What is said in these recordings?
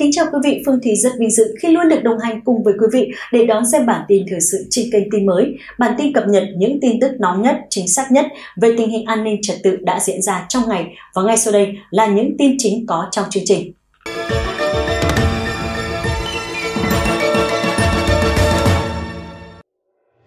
Kính chào quý vị, Phương Thúy rất vinh dự khi luôn được đồng hành cùng với quý vị để đón xem bản tin thời sự trên kênh tin mới. Bản tin cập nhật những tin tức nóng nhất, chính xác nhất về tình hình an ninh trật tự đã diễn ra trong ngày. Và ngay sau đây là những tin chính có trong chương trình.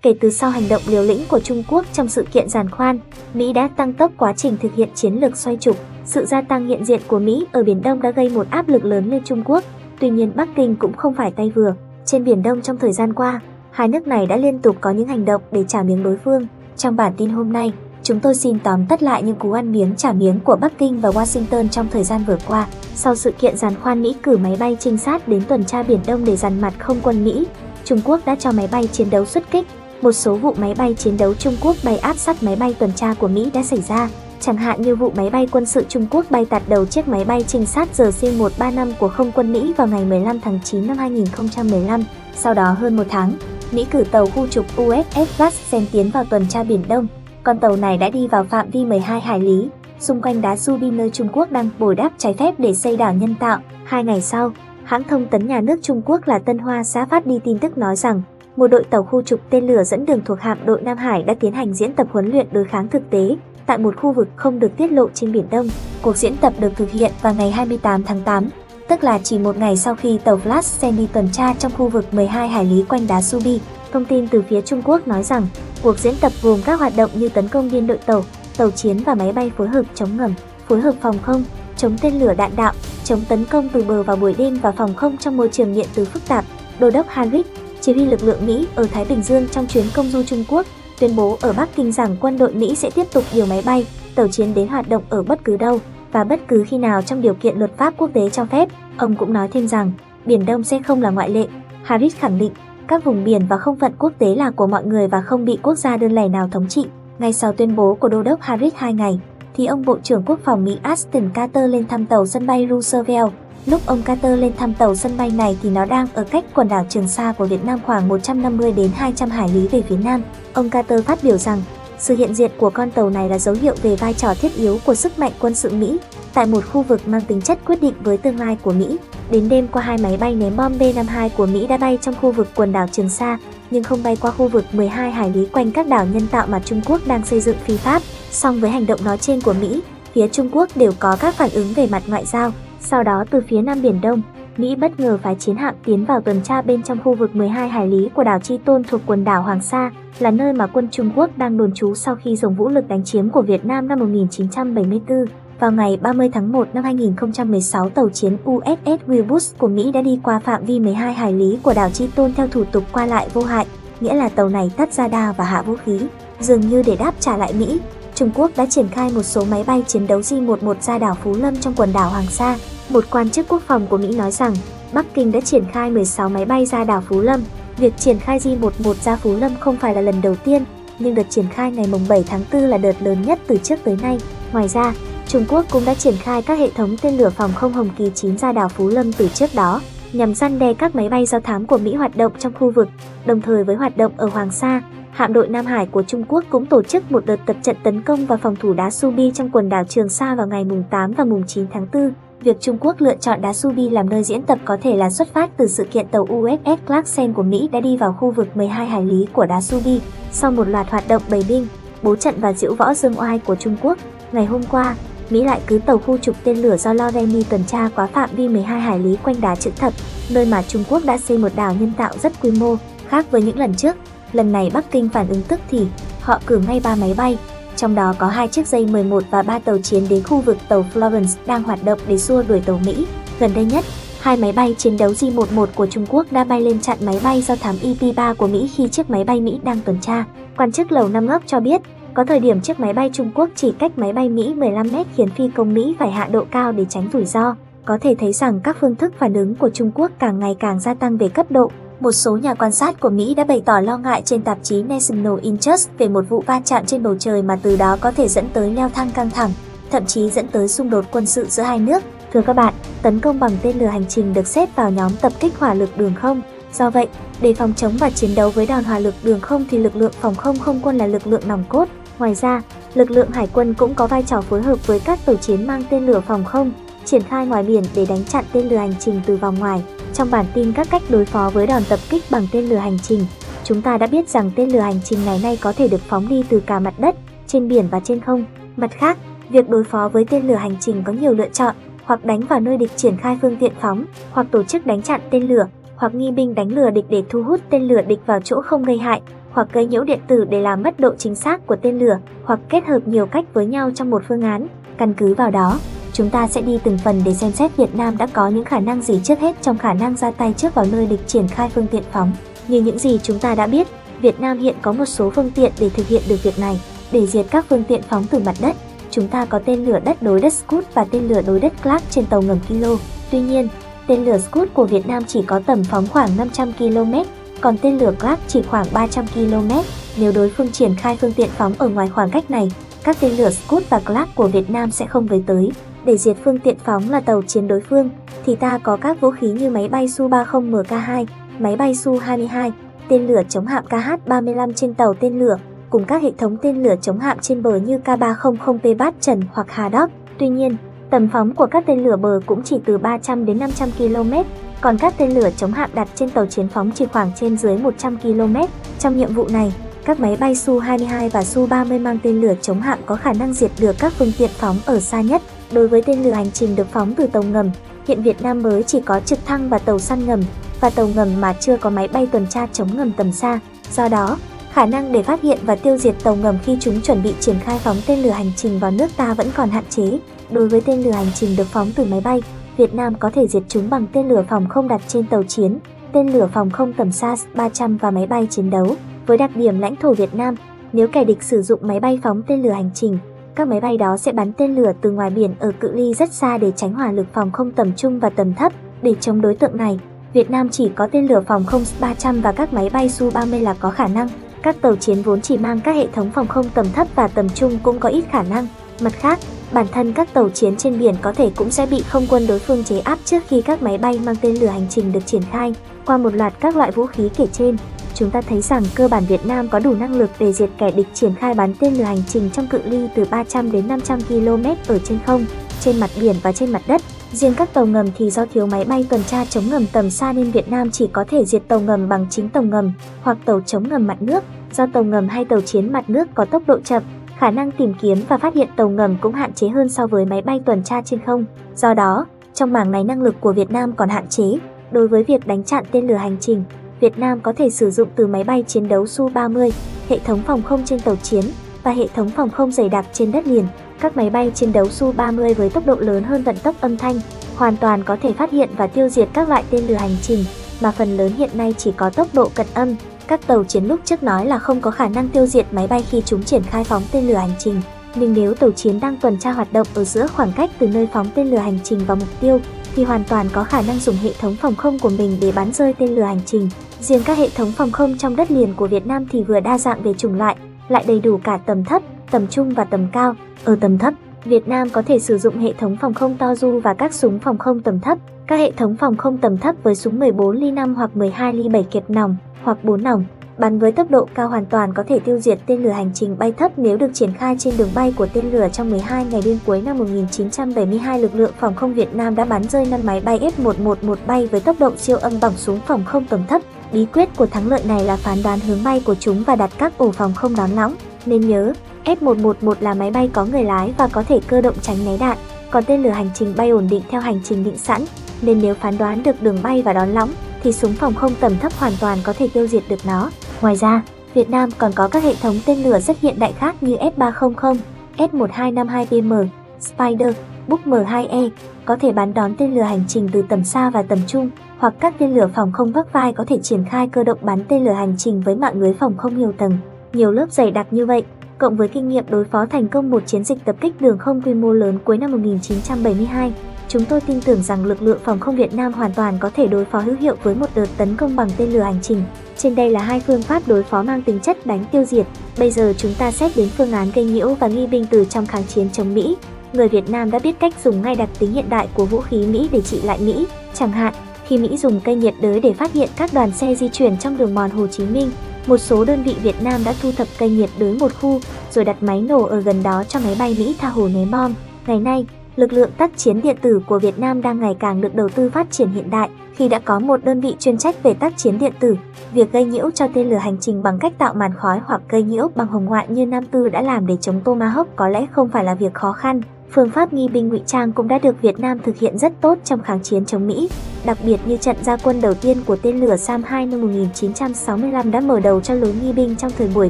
Kể từ sau hành động liều lĩnh của Trung Quốc trong sự kiện giàn khoan, Mỹ đã tăng tốc quá trình thực hiện chiến lược xoay trục. Sự gia tăng hiện diện của Mỹ ở Biển Đông đã gây một áp lực lớn lên Trung Quốc. Tuy nhiên Bắc Kinh cũng không phải tay vừa. Trên Biển Đông trong thời gian qua, hai nước này đã liên tục có những hành động để trả miếng đối phương. Trong bản tin hôm nay, chúng tôi xin tóm tắt lại những cú ăn miếng trả miếng của Bắc Kinh và Washington trong thời gian vừa qua. Sau sự kiện giàn khoan Mỹ cử máy bay trinh sát đến tuần tra Biển Đông để dằn mặt không quân Mỹ, Trung Quốc đã cho máy bay chiến đấu xuất kích một số vụ máy bay chiến đấu Trung Quốc bay áp sát máy bay tuần tra của Mỹ đã xảy ra, chẳng hạn như vụ máy bay quân sự Trung Quốc bay tạt đầu chiếc máy bay trinh sát RC-135 của không quân Mỹ vào ngày 15 tháng 9 năm 2015. Sau đó hơn một tháng, Mỹ cử tàu khu trục USS Ratsen tiến vào tuần tra Biển Đông. Con tàu này đã đi vào phạm vi 12 hải lý, xung quanh đá Subi nơi Trung Quốc đang bồi đắp trái phép để xây đảo nhân tạo. Hai ngày sau, hãng thông tấn nhà nước Trung Quốc là Tân Hoa xã phát đi tin tức nói rằng một đội tàu khu trục tên lửa dẫn đường thuộc hạm đội Nam Hải đã tiến hành diễn tập huấn luyện đối kháng thực tế tại một khu vực không được tiết lộ trên Biển Đông. Cuộc diễn tập được thực hiện vào ngày 28 tháng 8, tức là chỉ một ngày sau khi tàu Flash Sandy tuần tra trong khu vực 12 hải lý quanh đá Subi. Thông tin từ phía Trung Quốc nói rằng, cuộc diễn tập gồm các hoạt động như tấn công biên đội tàu, tàu chiến và máy bay phối hợp chống ngầm, phối hợp phòng không, chống tên lửa đạn đạo, chống tấn công từ bờ vào buổi đêm và phòng không trong môi trường điện từ phức tạp. Đô đốc Harris chỉ huy lực lượng Mỹ ở Thái Bình Dương trong chuyến công du Trung Quốc, tuyên bố ở Bắc Kinh rằng quân đội Mỹ sẽ tiếp tục điều máy bay, tàu chiến đến hoạt động ở bất cứ đâu và bất cứ khi nào trong điều kiện luật pháp quốc tế cho phép. Ông cũng nói thêm rằng, Biển Đông sẽ không là ngoại lệ. Harris khẳng định, các vùng biển và không phận quốc tế là của mọi người và không bị quốc gia đơn lẻ nào thống trị. Ngay sau tuyên bố của Đô đốc Harris hai ngày, thì ông Bộ trưởng Quốc phòng Mỹ Aston Carter lên thăm tàu sân bay Roosevelt Lúc ông Carter lên thăm tàu sân bay này thì nó đang ở cách quần đảo Trường Sa của Việt Nam khoảng 150 đến 200 hải lý về phía nam. Ông Carter phát biểu rằng, sự hiện diện của con tàu này là dấu hiệu về vai trò thiết yếu của sức mạnh quân sự Mỹ tại một khu vực mang tính chất quyết định với tương lai của Mỹ. Đến đêm qua hai máy bay ném bom B-52 của Mỹ đã bay trong khu vực quần đảo Trường Sa, nhưng không bay qua khu vực 12 hải lý quanh các đảo nhân tạo mà Trung Quốc đang xây dựng phi pháp. Song với hành động nói trên của Mỹ, phía Trung Quốc đều có các phản ứng về mặt ngoại giao. Sau đó từ phía Nam Biển Đông, Mỹ bất ngờ phái chiến hạm tiến vào tuần tra bên trong khu vực 12 hải lý của đảo Chi Tôn thuộc quần đảo Hoàng Sa, là nơi mà quân Trung Quốc đang đồn trú sau khi dùng vũ lực đánh chiếm của Việt Nam năm 1974. Vào ngày 30 tháng 1 năm 2016, tàu chiến USS Wilbur của Mỹ đã đi qua phạm vi 12 hải lý của đảo Chi Tôn theo thủ tục qua lại vô hại, nghĩa là tàu này tắt ra đa và hạ vũ khí. Dường như để đáp trả lại Mỹ, Trung Quốc đã triển khai một số máy bay chiến đấu J-11 ra đảo Phú Lâm trong quần đảo Hoàng Sa, một quan chức quốc phòng của Mỹ nói rằng Bắc Kinh đã triển khai 16 máy bay ra đảo Phú Lâm. Việc triển khai J-11 ra Phú Lâm không phải là lần đầu tiên, nhưng đợt triển khai ngày 7 tháng 4 là đợt lớn nhất từ trước tới nay. Ngoài ra, Trung Quốc cũng đã triển khai các hệ thống tên lửa phòng không Hồng Kỳ 9 ra đảo Phú Lâm từ trước đó, nhằm săn đe các máy bay do thám của Mỹ hoạt động trong khu vực. Đồng thời với hoạt động ở Hoàng Sa, hạm đội Nam Hải của Trung Quốc cũng tổ chức một đợt tập trận tấn công và phòng thủ đá Subi trong quần đảo Trường Sa vào ngày mùng 8 và mùng 9 tháng 4. Việc Trung Quốc lựa chọn đá Subi làm nơi diễn tập có thể là xuất phát từ sự kiện tàu USS Clarkson của Mỹ đã đi vào khu vực 12 hải lý của đá Subi. Sau một loạt hoạt động bày binh, bố trận và diễu võ dương oai của Trung Quốc, ngày hôm qua, Mỹ lại cứ tàu khu trục tên lửa do Loreni tuần tra quá phạm vi 12 hải lý quanh đá chữ thập, nơi mà Trung Quốc đã xây một đảo nhân tạo rất quy mô, khác với những lần trước. Lần này Bắc Kinh phản ứng tức thì, họ cử ngay ba máy bay, trong đó có hai chiếc dây 11 và ba tàu chiến đến khu vực tàu Florence đang hoạt động để xua đuổi tàu Mỹ. Gần đây nhất, hai máy bay chiến đấu J-11 của Trung Quốc đã bay lên chặn máy bay do thám EP-3 của Mỹ khi chiếc máy bay Mỹ đang tuần tra. Quan chức Lầu Năm Góc cho biết, có thời điểm chiếc máy bay Trung Quốc chỉ cách máy bay Mỹ 15 mét khiến phi công Mỹ phải hạ độ cao để tránh rủi ro. Có thể thấy rằng các phương thức phản ứng của Trung Quốc càng ngày càng gia tăng về cấp độ, một số nhà quan sát của Mỹ đã bày tỏ lo ngại trên tạp chí National Interest về một vụ va chạm trên bầu trời mà từ đó có thể dẫn tới leo thang căng thẳng, thậm chí dẫn tới xung đột quân sự giữa hai nước. Thưa các bạn, tấn công bằng tên lửa hành trình được xếp vào nhóm tập kích hỏa lực đường không. Do vậy, để phòng chống và chiến đấu với đòn hỏa lực đường không thì lực lượng phòng không không quân là lực lượng nòng cốt. Ngoài ra, lực lượng hải quân cũng có vai trò phối hợp với các tàu chiến mang tên lửa phòng không triển khai ngoài biển để đánh chặn tên lửa hành trình từ vòng ngoài. Trong bản tin các cách đối phó với đòn tập kích bằng tên lửa hành trình, chúng ta đã biết rằng tên lửa hành trình ngày nay có thể được phóng đi từ cả mặt đất, trên biển và trên không. Mặt khác, việc đối phó với tên lửa hành trình có nhiều lựa chọn, hoặc đánh vào nơi địch triển khai phương tiện phóng, hoặc tổ chức đánh chặn tên lửa, hoặc nghi binh đánh lừa địch để thu hút tên lửa địch vào chỗ không gây hại, hoặc gây nhiễu điện tử để làm mất độ chính xác của tên lửa, hoặc kết hợp nhiều cách với nhau trong một phương án. Căn cứ vào đó, chúng ta sẽ đi từng phần để xem xét Việt Nam đã có những khả năng gì trước hết trong khả năng ra tay trước vào nơi địch triển khai phương tiện phóng. Như những gì chúng ta đã biết, Việt Nam hiện có một số phương tiện để thực hiện được việc này. Để diệt các phương tiện phóng từ mặt đất, chúng ta có tên lửa đất đối đất Scud và tên lửa đối đất Clark trên tàu ngầm Kilo. Tuy nhiên, tên lửa Scud của Việt Nam chỉ có tầm phóng khoảng 500 km, còn tên lửa Clark chỉ khoảng 300 km. Nếu đối phương triển khai phương tiện phóng ở ngoài khoảng cách này, các tên lửa Scud và Clark của Việt Nam sẽ không với tới. Để diệt phương tiện phóng là tàu chiến đối phương, thì ta có các vũ khí như máy bay Su-30 MK2, máy bay Su-22, tên lửa chống hạm KH-35 trên tàu tên lửa, cùng các hệ thống tên lửa chống hạm trên bờ như K300P Bát Trần hoặc Hà Đốc. Tuy nhiên, tầm phóng của các tên lửa bờ cũng chỉ từ 300 đến 500 km, còn các tên lửa chống hạm đặt trên tàu chiến phóng chỉ khoảng trên dưới 100 km. Trong nhiệm vụ này, các máy bay Su-22 và Su-30 mang tên lửa chống hạm có khả năng diệt được các phương tiện phóng ở xa nhất. Đối với tên lửa hành trình được phóng từ tàu ngầm, hiện Việt Nam mới chỉ có trực thăng và tàu săn ngầm, và tàu ngầm mà chưa có máy bay tuần tra chống ngầm tầm xa. Do đó, khả năng để phát hiện và tiêu diệt tàu ngầm khi chúng chuẩn bị triển khai phóng tên lửa hành trình vào nước ta vẫn còn hạn chế. Đối với tên lửa hành trình được phóng từ máy bay, Việt Nam có thể diệt chúng bằng tên lửa phòng không đặt trên tàu chiến, tên lửa phòng không tầm xa 300 và máy bay chiến đấu. Với đặc điểm lãnh thổ Việt Nam, nếu kẻ địch sử dụng máy bay phóng tên lửa hành trình, các máy bay đó sẽ bắn tên lửa từ ngoài biển ở cự ly rất xa để tránh hỏa lực phòng không tầm trung và tầm thấp. Để chống đối tượng này, Việt Nam chỉ có tên lửa phòng không S-300 và các máy bay Su-30 là có khả năng. Các tàu chiến vốn chỉ mang các hệ thống phòng không tầm thấp và tầm trung cũng có ít khả năng. Mặt khác, bản thân các tàu chiến trên biển có thể cũng sẽ bị không quân đối phương chế áp trước khi các máy bay mang tên lửa hành trình được triển khai. Qua một loạt các loại vũ khí kể trên, chúng ta thấy rằng cơ bản Việt Nam có đủ năng lực để diệt kẻ địch triển khai bắn tên lửa hành trình trong cự ly từ 300 đến 500 km ở trên không, trên mặt biển và trên mặt đất. Riêng các tàu ngầm thì do thiếu máy bay tuần tra chống ngầm tầm xa nên Việt Nam chỉ có thể diệt tàu ngầm bằng chính tàu ngầm hoặc tàu chống ngầm mặt nước. Do tàu ngầm hay tàu chiến mặt nước có tốc độ chậm, khả năng tìm kiếm và phát hiện tàu ngầm cũng hạn chế hơn so với máy bay tuần tra trên không. Do đó, trong mảng này năng lực của Việt Nam còn hạn chế. Đối với việc đánh chặn tên lửa hành trình, Việt Nam có thể sử dụng từ máy bay chiến đấu Su-30, hệ thống phòng không trên tàu chiến và hệ thống phòng không dày đặc trên đất liền. Các máy bay chiến đấu Su-30 với tốc độ lớn hơn vận tốc âm thanh, hoàn toàn có thể phát hiện và tiêu diệt các loại tên lửa hành trình, mà phần lớn hiện nay chỉ có tốc độ cận âm. Các tàu chiến lúc trước nói là không có khả năng tiêu diệt máy bay khi chúng triển khai phóng tên lửa hành trình. Nhưng nếu tàu chiến đang tuần tra hoạt động ở giữa khoảng cách từ nơi phóng tên lửa hành trình vào mục tiêu, thì hoàn toàn có khả năng dùng hệ thống phòng không của mình để bắn rơi tên lửa hành trình. Riêng các hệ thống phòng không trong đất liền của Việt Nam thì vừa đa dạng về chủng loại, lại đầy đủ cả tầm thấp, tầm trung và tầm cao. Ở tầm thấp, Việt Nam có thể sử dụng hệ thống phòng không to du và các súng phòng không tầm thấp. Các hệ thống phòng không tầm thấp với súng 14 ly 5 hoặc 12 ly 7 kẹp nòng hoặc 4 nòng, bắn với tốc độ cao hoàn toàn có thể tiêu diệt tên lửa hành trình bay thấp nếu được triển khai trên đường bay của tên lửa trong 12 ngày đêm cuối năm 1972 lực lượng phòng không Việt Nam đã bắn rơi 5 máy bay F-111 bay với tốc độ siêu âm bằng súng phòng không tầm thấp. Bí quyết của thắng lợi này là phán đoán hướng bay của chúng và đặt các ổ phòng không đón lõng. Nên nhớ, F-111 là máy bay có người lái và có thể cơ động tránh né đạn, còn tên lửa hành trình bay ổn định theo hành trình định sẵn, nên nếu phán đoán được đường bay và đón lõng, thì súng phòng không tầm thấp hoàn toàn có thể tiêu diệt được nó. Ngoài ra, Việt Nam còn có các hệ thống tên lửa rất hiện đại khác như S-300, S-1252PM, Spider, Book M2E, có thể bắn đón tên lửa hành trình từ tầm xa và tầm trung, hoặc các tên lửa phòng không vác vai có thể triển khai cơ động bắn tên lửa hành trình với mạng lưới phòng không nhiều tầng, nhiều lớp dày đặc như vậy, cộng với kinh nghiệm đối phó thành công một chiến dịch tập kích đường không quy mô lớn cuối năm 1972, chúng tôi tin tưởng rằng lực lượng phòng không Việt Nam hoàn toàn có thể đối phó hữu hiệu với một đợt tấn công bằng tên lửa hành trình. Trên đây là hai phương pháp đối phó mang tính chất đánh tiêu diệt. Bây giờ chúng ta xét đến phương án gây nhiễu và nghi binh từ trong kháng chiến chống Mỹ. Người Việt Nam đã biết cách dùng ngay đặc tính hiện đại của vũ khí Mỹ để trị lại Mỹ. Chẳng hạn, khi Mỹ dùng cây nhiệt đới để phát hiện các đoàn xe di chuyển trong đường mòn Hồ Chí Minh, một số đơn vị Việt Nam đã thu thập cây nhiệt đới một khu rồi đặt máy nổ ở gần đó cho máy bay Mỹ tha hồ ném bom. Ngày nay, lực lượng tác chiến điện tử của Việt Nam đang ngày càng được đầu tư phát triển hiện đại khi đã có một đơn vị chuyên trách về tác chiến điện tử. Việc gây nhiễu cho tên lửa hành trình bằng cách tạo màn khói hoặc gây nhiễu bằng hồng ngoại như Nam Tư đã làm để chống Tomahawk có lẽ không phải là việc khó khăn. Phương pháp nghi binh ngụy trang cũng đã được Việt Nam thực hiện rất tốt trong kháng chiến chống Mỹ, đặc biệt như trận gia quân đầu tiên của tên lửa SAM-2 năm 1965 đã mở đầu cho lối nghi binh trong thời buổi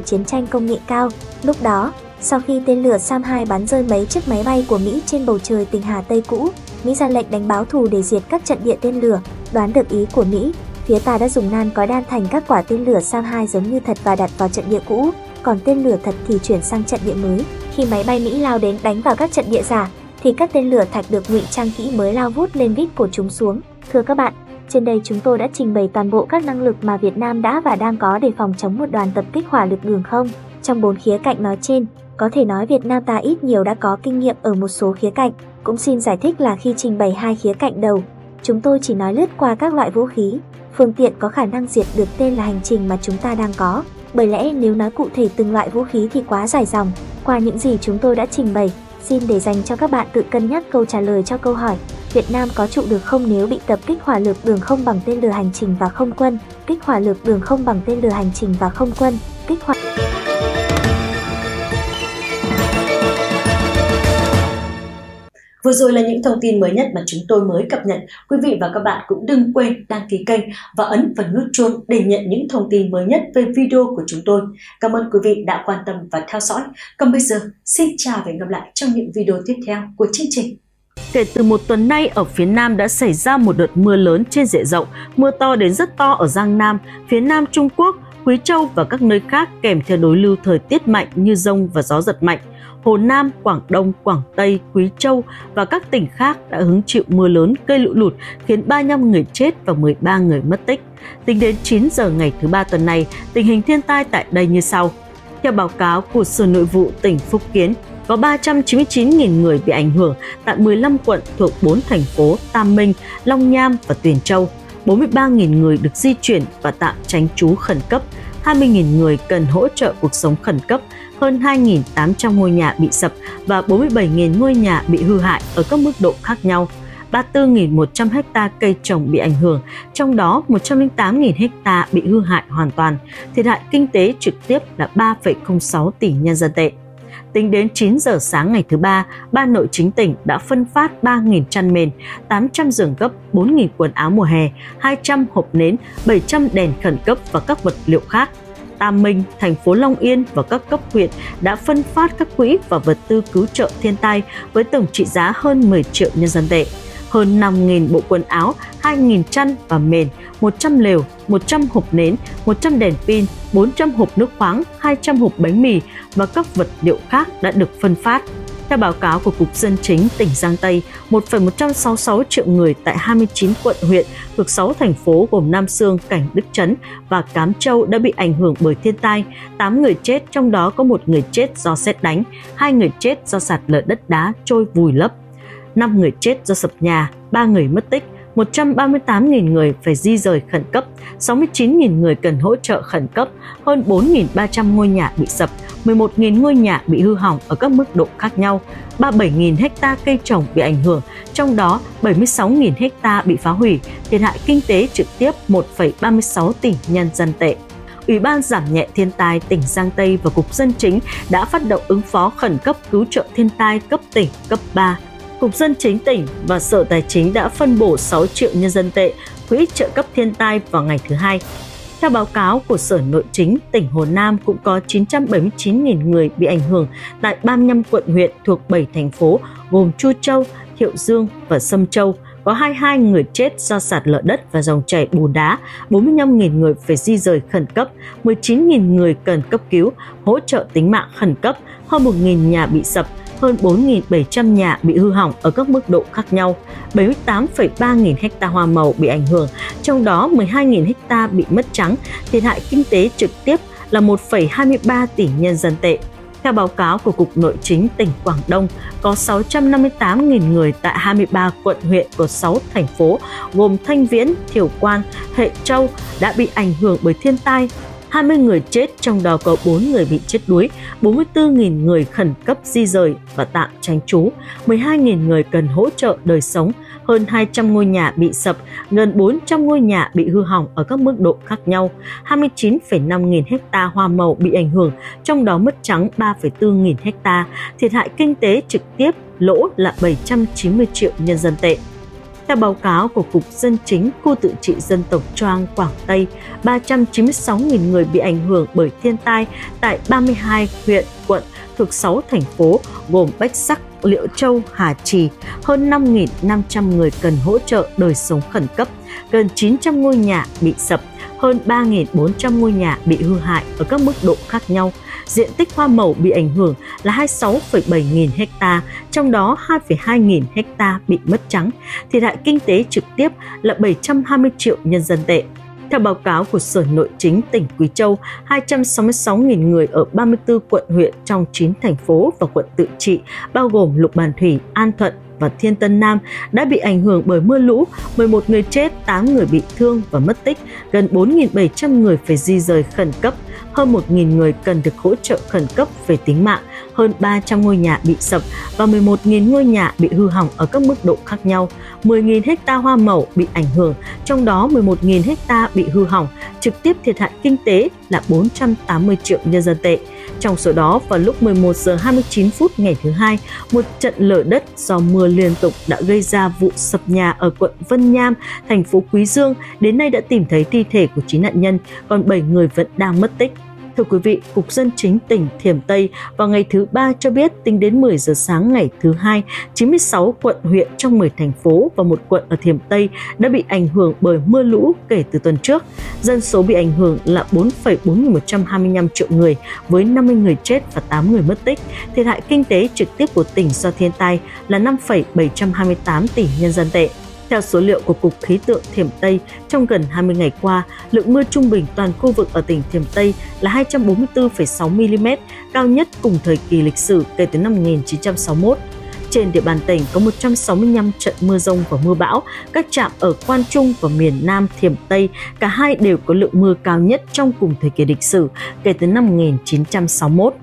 chiến tranh công nghệ cao. Lúc đó, sau khi tên lửa SAM-2 bắn rơi mấy chiếc máy bay của Mỹ trên bầu trời tỉnh Hà Tây cũ, Mỹ ra lệnh đánh báo thù để diệt các trận địa tên lửa. Đoán được ý của Mỹ, phía ta đã dùng nan có đan thành các quả tên lửa SAM-2 giống như thật và đặt vào trận địa cũ, còn tên lửa thật thì chuyển sang trận địa mới. Khi máy bay Mỹ lao đến đánh vào các trận địa giả, thì các tên lửa thạch được ngụy trang kỹ mới lao vút lên vít của chúng xuống. Thưa các bạn, trên đây chúng tôi đã trình bày toàn bộ các năng lực mà Việt Nam đã và đang có để phòng chống một đoàn tập kích hỏa lực đường không. Trong bốn khía cạnh nói trên, có thể nói Việt Nam ta ít nhiều đã có kinh nghiệm ở một số khía cạnh. Cũng xin giải thích là khi trình bày hai khía cạnh đầu, chúng tôi chỉ nói lướt qua các loại vũ khí, phương tiện có khả năng diệt được tên là hành trình mà chúng ta đang có. Bởi lẽ nếu nói cụ thể từng loại vũ khí thì quá dài dòng. Qua những gì chúng tôi đã trình bày, xin để dành cho các bạn tự cân nhắc câu trả lời cho câu hỏi Việt Nam có trụ được không nếu bị tập kích hỏa lực đường không bằng tên lửa hành trình và không quân, kích hỏa lực đường không bằng tên lửa hành trình và không quân, kích hỏa Vừa rồi là những thông tin mới nhất mà chúng tôi mới cập nhật. Quý vị và các bạn cũng đừng quên đăng ký kênh và ấn vào nút chuông để nhận những thông tin mới nhất về video của chúng tôi. Cảm ơn quý vị đã quan tâm và theo dõi. Còn bây giờ, xin chào và hẹn gặp lại trong những video tiếp theo của chương trình. Kể từ một tuần nay, ở phía Nam đã xảy ra một đợt mưa lớn trên diện rộng, mưa to đến rất to ở Giang Nam, phía Nam Trung Quốc, Quý Châu và các nơi khác kèm theo đối lưu thời tiết mạnh như rông và gió giật mạnh. Hồ Nam, Quảng Đông, Quảng Tây, Quý Châu và các tỉnh khác đã hứng chịu mưa lớn gây lũ lụt khiến 35 người chết và 13 người mất tích. Tính đến 9 giờ ngày thứ ba tuần này, tình hình thiên tai tại đây như sau. Theo báo cáo của Sở Nội vụ tỉnh Phúc Kiến, có 399.000 người bị ảnh hưởng tại 15 quận thuộc 4 thành phố Tam Minh, Long Nham và Tuyền Châu. 43.000 người được di chuyển và tạm tránh trú khẩn cấp, 20.000 người cần hỗ trợ cuộc sống khẩn cấp, hơn 2.800 ngôi nhà bị sập và 47.000 ngôi nhà bị hư hại ở các mức độ khác nhau. 34.100 ha cây trồng bị ảnh hưởng, trong đó 108.000 ha bị hư hại hoàn toàn. Thiệt hại kinh tế trực tiếp là 3,06 tỷ nhân dân tệ. Tính đến 9 giờ sáng ngày thứ ba, ba nội chính tỉnh đã phân phát 3.000 chăn mền, 800 giường gấp, 4.000 quần áo mùa hè, 200 hộp nến, 700 đèn khẩn cấp và các vật liệu khác. Tam Minh, thành phố Long Yên và các cấp huyện đã phân phát các quỹ và vật tư cứu trợ thiên tai với tổng trị giá hơn 10 triệu nhân dân tệ hơn 5.000 bộ quần áo, 2.000 chăn và mền, 100 lều, 100 hộp nến, 100 đèn pin, 400 hộp nước khoáng, 200 hộp bánh mì và các vật liệu khác đã được phân phát. Theo báo cáo của Cục Dân chính tỉnh Giang Tây, 1,166 triệu người tại 29 quận huyện thuộc 6 thành phố gồm Nam Sương, Cảnh Đức Trấn và Cám Châu đã bị ảnh hưởng bởi thiên tai. 8 người chết, trong đó có một người chết do xét đánh, hai người chết do sạt lở đất đá trôi vùi lấp. 5 người chết do sập nhà, 3 người mất tích, 138.000 người phải di rời khẩn cấp, 69.000 người cần hỗ trợ khẩn cấp, hơn 4.300 ngôi nhà bị sập, 11.000 ngôi nhà bị hư hỏng ở các mức độ khác nhau, 37.000 hecta cây trồng bị ảnh hưởng, trong đó 76.000 hecta bị phá hủy, thiệt hại kinh tế trực tiếp 1,36 tỷ nhân dân tệ. Ủy ban giảm nhẹ thiên tai tỉnh Giang Tây và Cục Dân chính đã phát động ứng phó khẩn cấp cứu trợ thiên tai cấp tỉnh cấp 3 Cục Dân chính tỉnh và Sở Tài chính đã phân bổ 6 triệu nhân dân tệ quỹ trợ cấp thiên tai vào ngày thứ hai. Theo báo cáo của Sở Nội chính, tỉnh Hồ Nam cũng có 979.000 người bị ảnh hưởng tại 35 quận huyện thuộc 7 thành phố gồm Chu Châu, Thiệu Dương và Sâm Châu. Có 22 người chết do sạt lở đất và dòng chảy bùn đá, 45.000 người phải di rời khẩn cấp, 19.000 người cần cấp cứu, hỗ trợ tính mạng khẩn cấp, hơn 1.000 nhà bị sập, hơn 4.700 nhà bị hư hỏng ở các mức độ khác nhau, 78,3 nghìn hecta hoa màu bị ảnh hưởng, trong đó 12 nghìn hecta bị mất trắng, thiệt hại kinh tế trực tiếp là 1,23 tỷ nhân dân tệ. Theo báo cáo của Cục Nội chính tỉnh Quảng Đông, có 658.000 người tại 23 quận huyện của 6 thành phố gồm Thanh Viễn, Thiểu Quan, Hệ Châu đã bị ảnh hưởng bởi thiên tai 20 người chết, trong đó có 4 người bị chết đuối, 44.000 người khẩn cấp di rời và tạm tránh trú, 12.000 người cần hỗ trợ đời sống, hơn 200 ngôi nhà bị sập, gần 400 ngôi nhà bị hư hỏng ở các mức độ khác nhau, 29,5 nghìn hecta hoa màu bị ảnh hưởng, trong đó mất trắng 3,4 nghìn hecta, thiệt hại kinh tế trực tiếp lỗ là 790 triệu nhân dân tệ. Theo báo cáo của Cục Dân chính khu tự trị dân tộc Choang, Quảng Tây, 396.000 người bị ảnh hưởng bởi thiên tai tại 32 huyện, quận thuộc 6 thành phố gồm Bách Sắc, Liệu Châu, Hà Trì. Hơn 5.500 người cần hỗ trợ đời sống khẩn cấp, gần 900 ngôi nhà bị sập, hơn 3.400 ngôi nhà bị hư hại ở các mức độ khác nhau. Diện tích hoa màu bị ảnh hưởng là 26,7 nghìn hecta, trong đó 2,2 nghìn hecta bị mất trắng. Thiệt hại kinh tế trực tiếp là 720 triệu nhân dân tệ. Theo báo cáo của Sở Nội chính tỉnh Quý Châu, 266.000 người ở 34 quận huyện trong 9 thành phố và quận tự trị, bao gồm Lục Bàn Thủy, An Thuận, và Thiên Tân Nam đã bị ảnh hưởng bởi mưa lũ, 11 người chết, 8 người bị thương và mất tích, gần 4.700 người phải di rời khẩn cấp, hơn 1.000 người cần được hỗ trợ khẩn cấp về tính mạng, hơn 300 ngôi nhà bị sập và 11.000 ngôi nhà bị hư hỏng ở các mức độ khác nhau. 10.000 hecta hoa màu bị ảnh hưởng, trong đó 11.000 hecta bị hư hỏng, trực tiếp thiệt hại kinh tế là 480 triệu nhân dân tệ. Trong số đó, vào lúc 11 giờ 29 phút ngày thứ hai, một trận lở đất do mưa liên tục đã gây ra vụ sập nhà ở quận Vân Nham, thành phố Quý Dương. Đến nay đã tìm thấy thi thể của 9 nạn nhân, còn 7 người vẫn đang mất tích. Thưa quý vị, Cục Dân chính tỉnh Thiểm Tây vào ngày thứ ba cho biết tính đến 10 giờ sáng ngày thứ hai, 96 quận huyện trong 10 thành phố và một quận ở Thiểm Tây đã bị ảnh hưởng bởi mưa lũ kể từ tuần trước. Dân số bị ảnh hưởng là 4,4125 triệu người với 50 người chết và 8 người mất tích. Thiệt hại kinh tế trực tiếp của tỉnh do thiên tai là 5,728 tỷ nhân dân tệ. Theo số liệu của Cục Khí tượng Thiểm Tây, trong gần 20 ngày qua, lượng mưa trung bình toàn khu vực ở tỉnh Thiểm Tây là 244,6 mm, cao nhất cùng thời kỳ lịch sử kể từ năm 1961. Trên địa bàn tỉnh có 165 trận mưa rông và mưa bão, các trạm ở Quan Trung và miền Nam Thiểm Tây, cả hai đều có lượng mưa cao nhất trong cùng thời kỳ lịch sử kể từ năm 1961.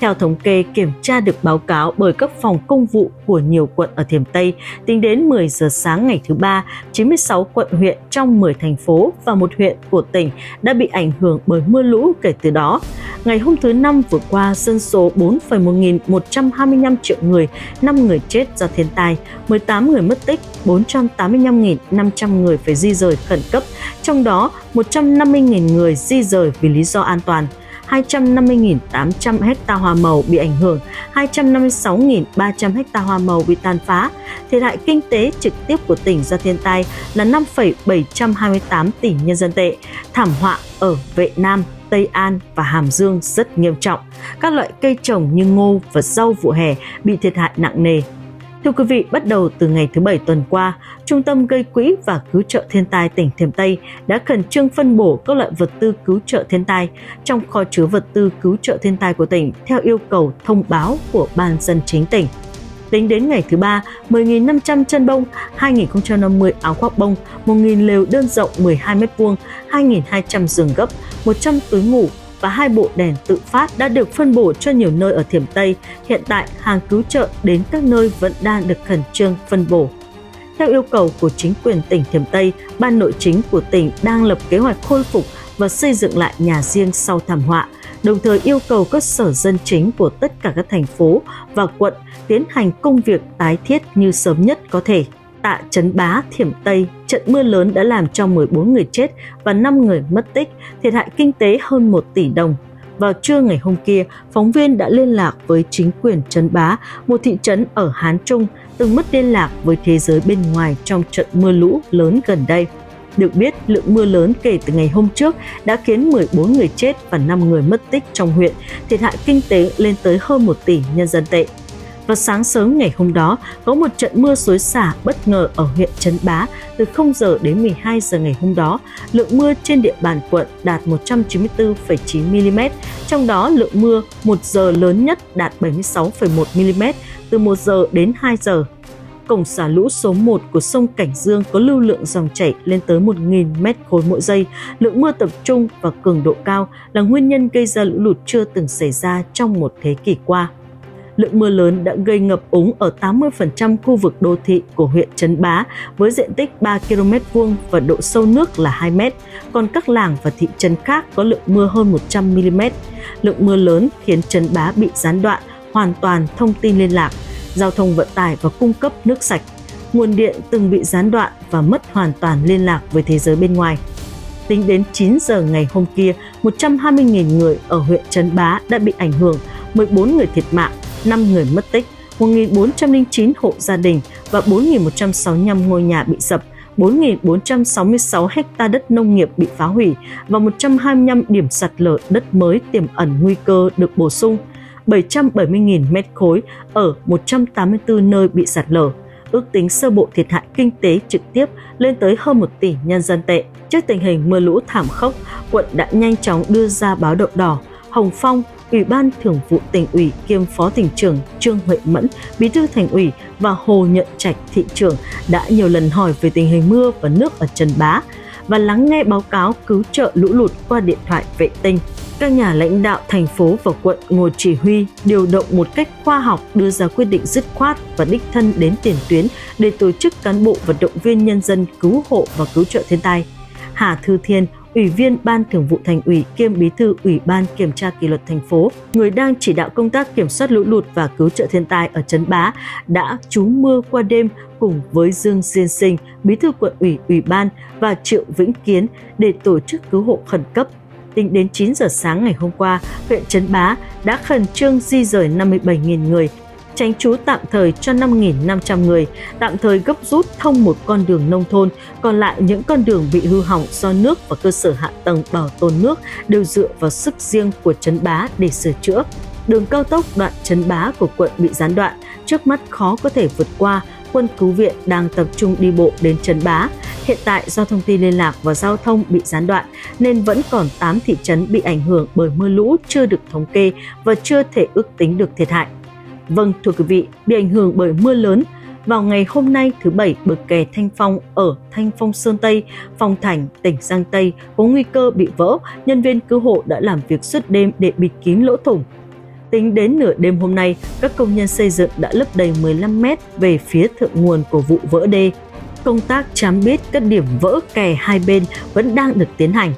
Theo thống kê kiểm tra được báo cáo bởi các phòng công vụ của nhiều quận ở Thiểm Tây, tính đến 10 giờ sáng ngày thứ ba, 96 quận huyện trong 10 thành phố và một huyện của tỉnh đã bị ảnh hưởng bởi mưa lũ kể từ đó. Ngày hôm thứ Năm vừa qua, dân số 4,1125 triệu người, 5 người chết do thiên tai, 18 người mất tích, 485.500 người phải di rời khẩn cấp, trong đó 150.000 người di rời vì lý do an toàn. 250.800 hecta hoa màu bị ảnh hưởng, 256.300 hecta hoa màu bị tàn phá. Thiệt hại kinh tế trực tiếp của tỉnh do thiên tai là 5,728 tỷ nhân dân tệ. Thảm họa ở Vệ Nam, Tây An và Hàm Dương rất nghiêm trọng. Các loại cây trồng như ngô và rau vụ hè bị thiệt hại nặng nề Thưa quý vị, bắt đầu từ ngày thứ Bảy tuần qua, Trung tâm gây quỹ và cứu trợ thiên tai tỉnh Thiểm Tây đã khẩn trương phân bổ các loại vật tư cứu trợ thiên tai trong kho chứa vật tư cứu trợ thiên tai của tỉnh theo yêu cầu thông báo của Ban dân chính tỉnh. Tính đến ngày thứ ba, 10.500 chân bông, 2.050 áo khoác bông, 1.000 lều đơn rộng 12 m2, 2.200 giường gấp, 100 túi ngủ, và hai bộ đèn tự phát đã được phân bổ cho nhiều nơi ở Thiểm Tây. Hiện tại, hàng cứu trợ đến các nơi vẫn đang được khẩn trương phân bổ. Theo yêu cầu của chính quyền tỉnh Thiểm Tây, Ban nội chính của tỉnh đang lập kế hoạch khôi phục và xây dựng lại nhà riêng sau thảm họa, đồng thời yêu cầu các sở dân chính của tất cả các thành phố và quận tiến hành công việc tái thiết như sớm nhất có thể. Tạ Trấn Bá, Thiểm Tây, trận mưa lớn đã làm cho 14 người chết và 5 người mất tích, thiệt hại kinh tế hơn 1 tỷ đồng. Vào trưa ngày hôm kia, phóng viên đã liên lạc với chính quyền Trấn Bá, một thị trấn ở Hán Trung, từng mất liên lạc với thế giới bên ngoài trong trận mưa lũ lớn gần đây. Được biết, lượng mưa lớn kể từ ngày hôm trước đã khiến 14 người chết và 5 người mất tích trong huyện, thiệt hại kinh tế lên tới hơn 1 tỷ nhân dân tệ. Vào sáng sớm ngày hôm đó, có một trận mưa xối xả bất ngờ ở huyện Trấn Bá từ 0 giờ đến 12 giờ ngày hôm đó. Lượng mưa trên địa bàn quận đạt 194,9 mm, trong đó lượng mưa 1 giờ lớn nhất đạt 76,1 mm từ 1 giờ đến 2 giờ. cổng xả lũ số 1 của sông Cảnh Dương có lưu lượng dòng chảy lên tới 1.000 mét khối mỗi giây. Lượng mưa tập trung và cường độ cao là nguyên nhân gây ra lũ lụt chưa từng xảy ra trong một thế kỷ qua lượng mưa lớn đã gây ngập úng ở 80% khu vực đô thị của huyện Trấn Bá với diện tích 3 km vuông và độ sâu nước là 2 m, còn các làng và thị trấn khác có lượng mưa hơn 100 mm. Lượng mưa lớn khiến Trấn Bá bị gián đoạn hoàn toàn thông tin liên lạc, giao thông vận tải và cung cấp nước sạch. Nguồn điện từng bị gián đoạn và mất hoàn toàn liên lạc với thế giới bên ngoài. Tính đến 9 giờ ngày hôm kia, 120.000 người ở huyện Trấn Bá đã bị ảnh hưởng, 14 người thiệt mạng 5 người mất tích, 1.409 hộ gia đình và 4.165 ngôi nhà bị sập, 4.466 ha đất nông nghiệp bị phá hủy và 125 điểm sạt lở đất mới tiềm ẩn nguy cơ được bổ sung, 770.000 mét khối ở 184 nơi bị sạt lở. Ước tính sơ bộ thiệt hại kinh tế trực tiếp lên tới hơn 1 tỷ nhân dân tệ. Trước tình hình mưa lũ thảm khốc, quận đã nhanh chóng đưa ra báo động đỏ. Hồng Phong, Ủy ban Thường vụ tỉnh ủy kiêm Phó tỉnh trưởng Trương Huệ Mẫn, Bí thư Thành ủy và Hồ Nhận Trạch thị trưởng đã nhiều lần hỏi về tình hình mưa và nước ở Trần Bá và lắng nghe báo cáo cứu trợ lũ lụt qua điện thoại vệ tinh. Các nhà lãnh đạo thành phố và quận ngồi chỉ huy, điều động một cách khoa học đưa ra quyết định dứt khoát và đích thân đến tiền tuyến để tổ chức cán bộ và động viên nhân dân cứu hộ và cứu trợ thiên tai. Hà Thư Thiên, Ủy viên Ban Thường vụ Thành ủy kiêm Bí thư Ủy ban Kiểm tra kỷ luật thành phố, người đang chỉ đạo công tác kiểm soát lũ lụt và cứu trợ thiên tai ở Trấn Bá, đã trú mưa qua đêm cùng với Dương Diên Sinh, Bí thư quận ủy Ủy ban và Triệu Vĩnh Kiến để tổ chức cứu hộ khẩn cấp. Tính đến 9 giờ sáng ngày hôm qua, huyện Trấn Bá đã khẩn trương di rời 57.000 người tránh trú tạm thời cho 5.500 người, tạm thời gấp rút thông một con đường nông thôn, còn lại những con đường bị hư hỏng do nước và cơ sở hạ tầng bảo tồn nước đều dựa vào sức riêng của Trấn Bá để sửa chữa. Đường cao tốc đoạn Trấn Bá của quận bị gián đoạn, trước mắt khó có thể vượt qua, quân cứu viện đang tập trung đi bộ đến Trấn Bá. Hiện tại do thông tin liên lạc và giao thông bị gián đoạn nên vẫn còn 8 thị trấn bị ảnh hưởng bởi mưa lũ chưa được thống kê và chưa thể ước tính được thiệt hại. Vâng, thưa quý vị, bị ảnh hưởng bởi mưa lớn, vào ngày hôm nay thứ Bảy, bờ kè Thanh Phong ở Thanh Phong Sơn Tây, Phong Thành, tỉnh Giang Tây có nguy cơ bị vỡ, nhân viên cứu hộ đã làm việc suốt đêm để bịt kín lỗ thủng. Tính đến nửa đêm hôm nay, các công nhân xây dựng đã lấp đầy 15 mét về phía thượng nguồn của vụ vỡ đê. Công tác chám biết các điểm vỡ kè hai bên vẫn đang được tiến hành.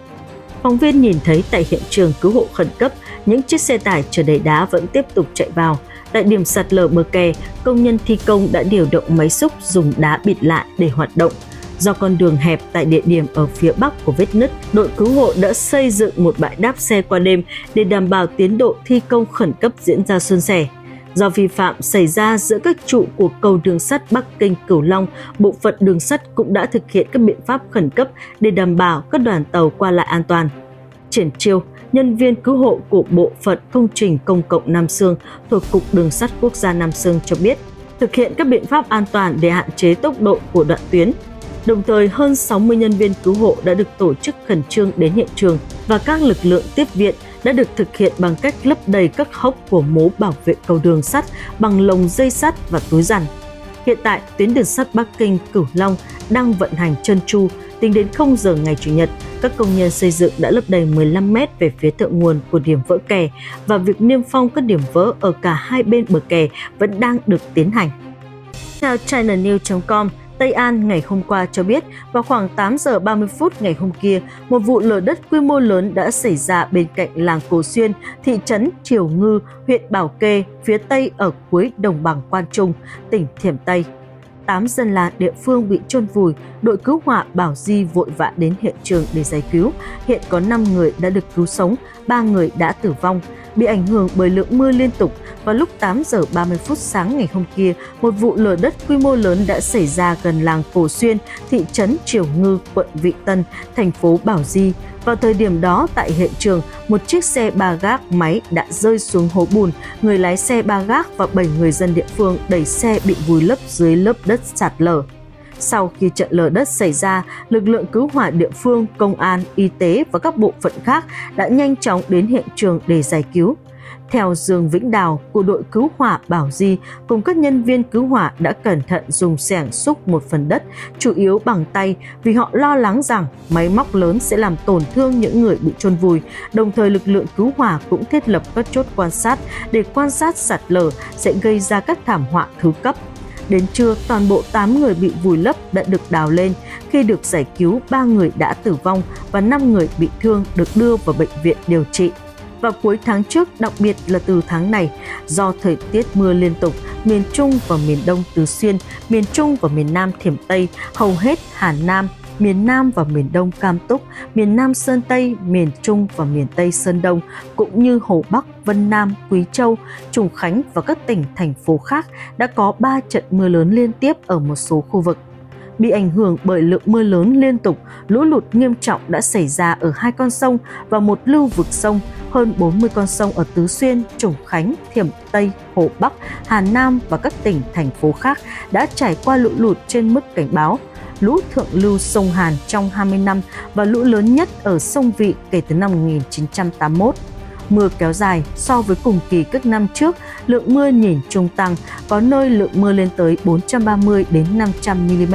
Phóng viên nhìn thấy tại hiện trường cứu hộ khẩn cấp, những chiếc xe tải chở đầy đá vẫn tiếp tục chạy vào, Tại điểm sạt lở bờ kè, công nhân thi công đã điều động máy xúc dùng đá bịt lại để hoạt động. Do con đường hẹp tại địa điểm ở phía bắc của vết nứt, đội cứu hộ đã xây dựng một bãi đáp xe qua đêm để đảm bảo tiến độ thi công khẩn cấp diễn ra suôn sẻ. Do vi phạm xảy ra giữa các trụ của cầu đường sắt Bắc Kinh Cửu Long, bộ phận đường sắt cũng đã thực hiện các biện pháp khẩn cấp để đảm bảo các đoàn tàu qua lại an toàn. Triển chiêu, nhân viên cứu hộ của Bộ phận Công trình Công cộng Nam Sương thuộc Cục Đường sắt Quốc gia Nam Sương cho biết, thực hiện các biện pháp an toàn để hạn chế tốc độ của đoạn tuyến. Đồng thời, hơn 60 nhân viên cứu hộ đã được tổ chức khẩn trương đến hiện trường và các lực lượng tiếp viện đã được thực hiện bằng cách lấp đầy các hốc của mố bảo vệ cầu đường sắt bằng lồng dây sắt và túi rằn. Hiện tại, tuyến đường sắt Bắc Kinh Cửu Long đang vận hành trơn tru tính đến 0 giờ ngày Chủ nhật các công nhân xây dựng đã lấp đầy 15 mét về phía thượng nguồn của điểm vỡ kè và việc niêm phong các điểm vỡ ở cả hai bên bờ kè vẫn đang được tiến hành. Theo ChinaNews.com, Tây An ngày hôm qua cho biết vào khoảng 8 giờ 30 phút ngày hôm kia, một vụ lở đất quy mô lớn đã xảy ra bên cạnh làng Cổ Xuyên, thị trấn Triều Ngư, huyện Bảo Kê, phía tây ở cuối đồng bằng Quan Trung, tỉnh Thiểm Tây. 8 dân làng địa phương bị chôn vùi, đội cứu hỏa Bảo Di vội vã đến hiện trường để giải cứu. Hiện có 5 người đã được cứu sống, 3 người đã tử vong. Bị ảnh hưởng bởi lượng mưa liên tục, vào lúc 8 giờ 30 phút sáng ngày hôm kia, một vụ lở đất quy mô lớn đã xảy ra gần làng Cổ Xuyên, thị trấn Triều Ngư, quận Vị Tân, thành phố Bảo Di. Vào thời điểm đó, tại hiện trường, một chiếc xe ba gác máy đã rơi xuống hố bùn. Người lái xe ba gác và 7 người dân địa phương đẩy xe bị vùi lấp dưới lớp đất sạt lở. Sau khi trận lở đất xảy ra, lực lượng cứu hỏa địa phương, công an, y tế và các bộ phận khác đã nhanh chóng đến hiện trường để giải cứu. Theo Dương Vĩnh Đào của đội cứu hỏa Bảo Di cùng các nhân viên cứu hỏa đã cẩn thận dùng xẻng xúc một phần đất, chủ yếu bằng tay vì họ lo lắng rằng máy móc lớn sẽ làm tổn thương những người bị chôn vùi. Đồng thời lực lượng cứu hỏa cũng thiết lập các chốt quan sát để quan sát sạt lở sẽ gây ra các thảm họa thứ cấp. Đến trưa, toàn bộ 8 người bị vùi lấp đã được đào lên. Khi được giải cứu, 3 người đã tử vong và 5 người bị thương được đưa vào bệnh viện điều trị vào cuối tháng trước, đặc biệt là từ tháng này, do thời tiết mưa liên tục, miền Trung và miền Đông Tứ Xuyên, miền Trung và miền Nam Thiểm Tây, hầu hết Hà Nam, miền Nam và miền Đông Cam Túc, miền Nam Sơn Tây, miền Trung và miền Tây Sơn Đông, cũng như Hồ Bắc, Vân Nam, Quý Châu, Trùng Khánh và các tỉnh, thành phố khác đã có 3 trận mưa lớn liên tiếp ở một số khu vực bị ảnh hưởng bởi lượng mưa lớn liên tục, lũ lụt nghiêm trọng đã xảy ra ở hai con sông và một lưu vực sông, hơn 40 con sông ở Tứ Xuyên, Trùng Khánh, Thiểm Tây, Hồ Bắc, Hà Nam và các tỉnh, thành phố khác đã trải qua lũ lụt trên mức cảnh báo. Lũ thượng lưu sông Hàn trong 20 năm và lũ lớn nhất ở sông Vị kể từ năm 1981 mưa kéo dài so với cùng kỳ các năm trước, lượng mưa nhìn chung tăng, có nơi lượng mưa lên tới 430 đến 500 mm.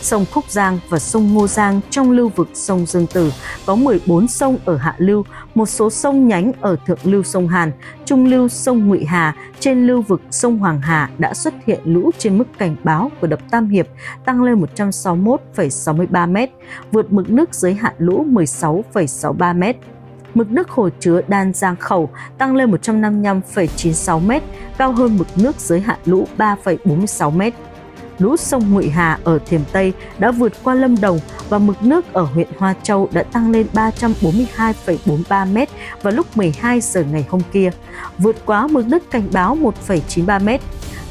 Sông Khúc Giang và sông Ngô Giang trong lưu vực sông Dương Tử có 14 sông ở hạ lưu, một số sông nhánh ở thượng lưu sông Hàn, trung lưu sông Ngụy Hà, trên lưu vực sông Hoàng Hà đã xuất hiện lũ trên mức cảnh báo của đập Tam Hiệp tăng lên 161,63 m, vượt mực nước giới hạn lũ 16,63 m mực nước hồ chứa Đan Giang Khẩu tăng lên 155,96 m, cao hơn mực nước giới hạn lũ 3,46 m. Lũ sông Ngụy Hà ở Thiểm Tây đã vượt qua Lâm Đồng và mực nước ở huyện Hoa Châu đã tăng lên 342,43 m vào lúc 12 giờ ngày hôm kia, vượt quá mực nước cảnh báo 1,93 m.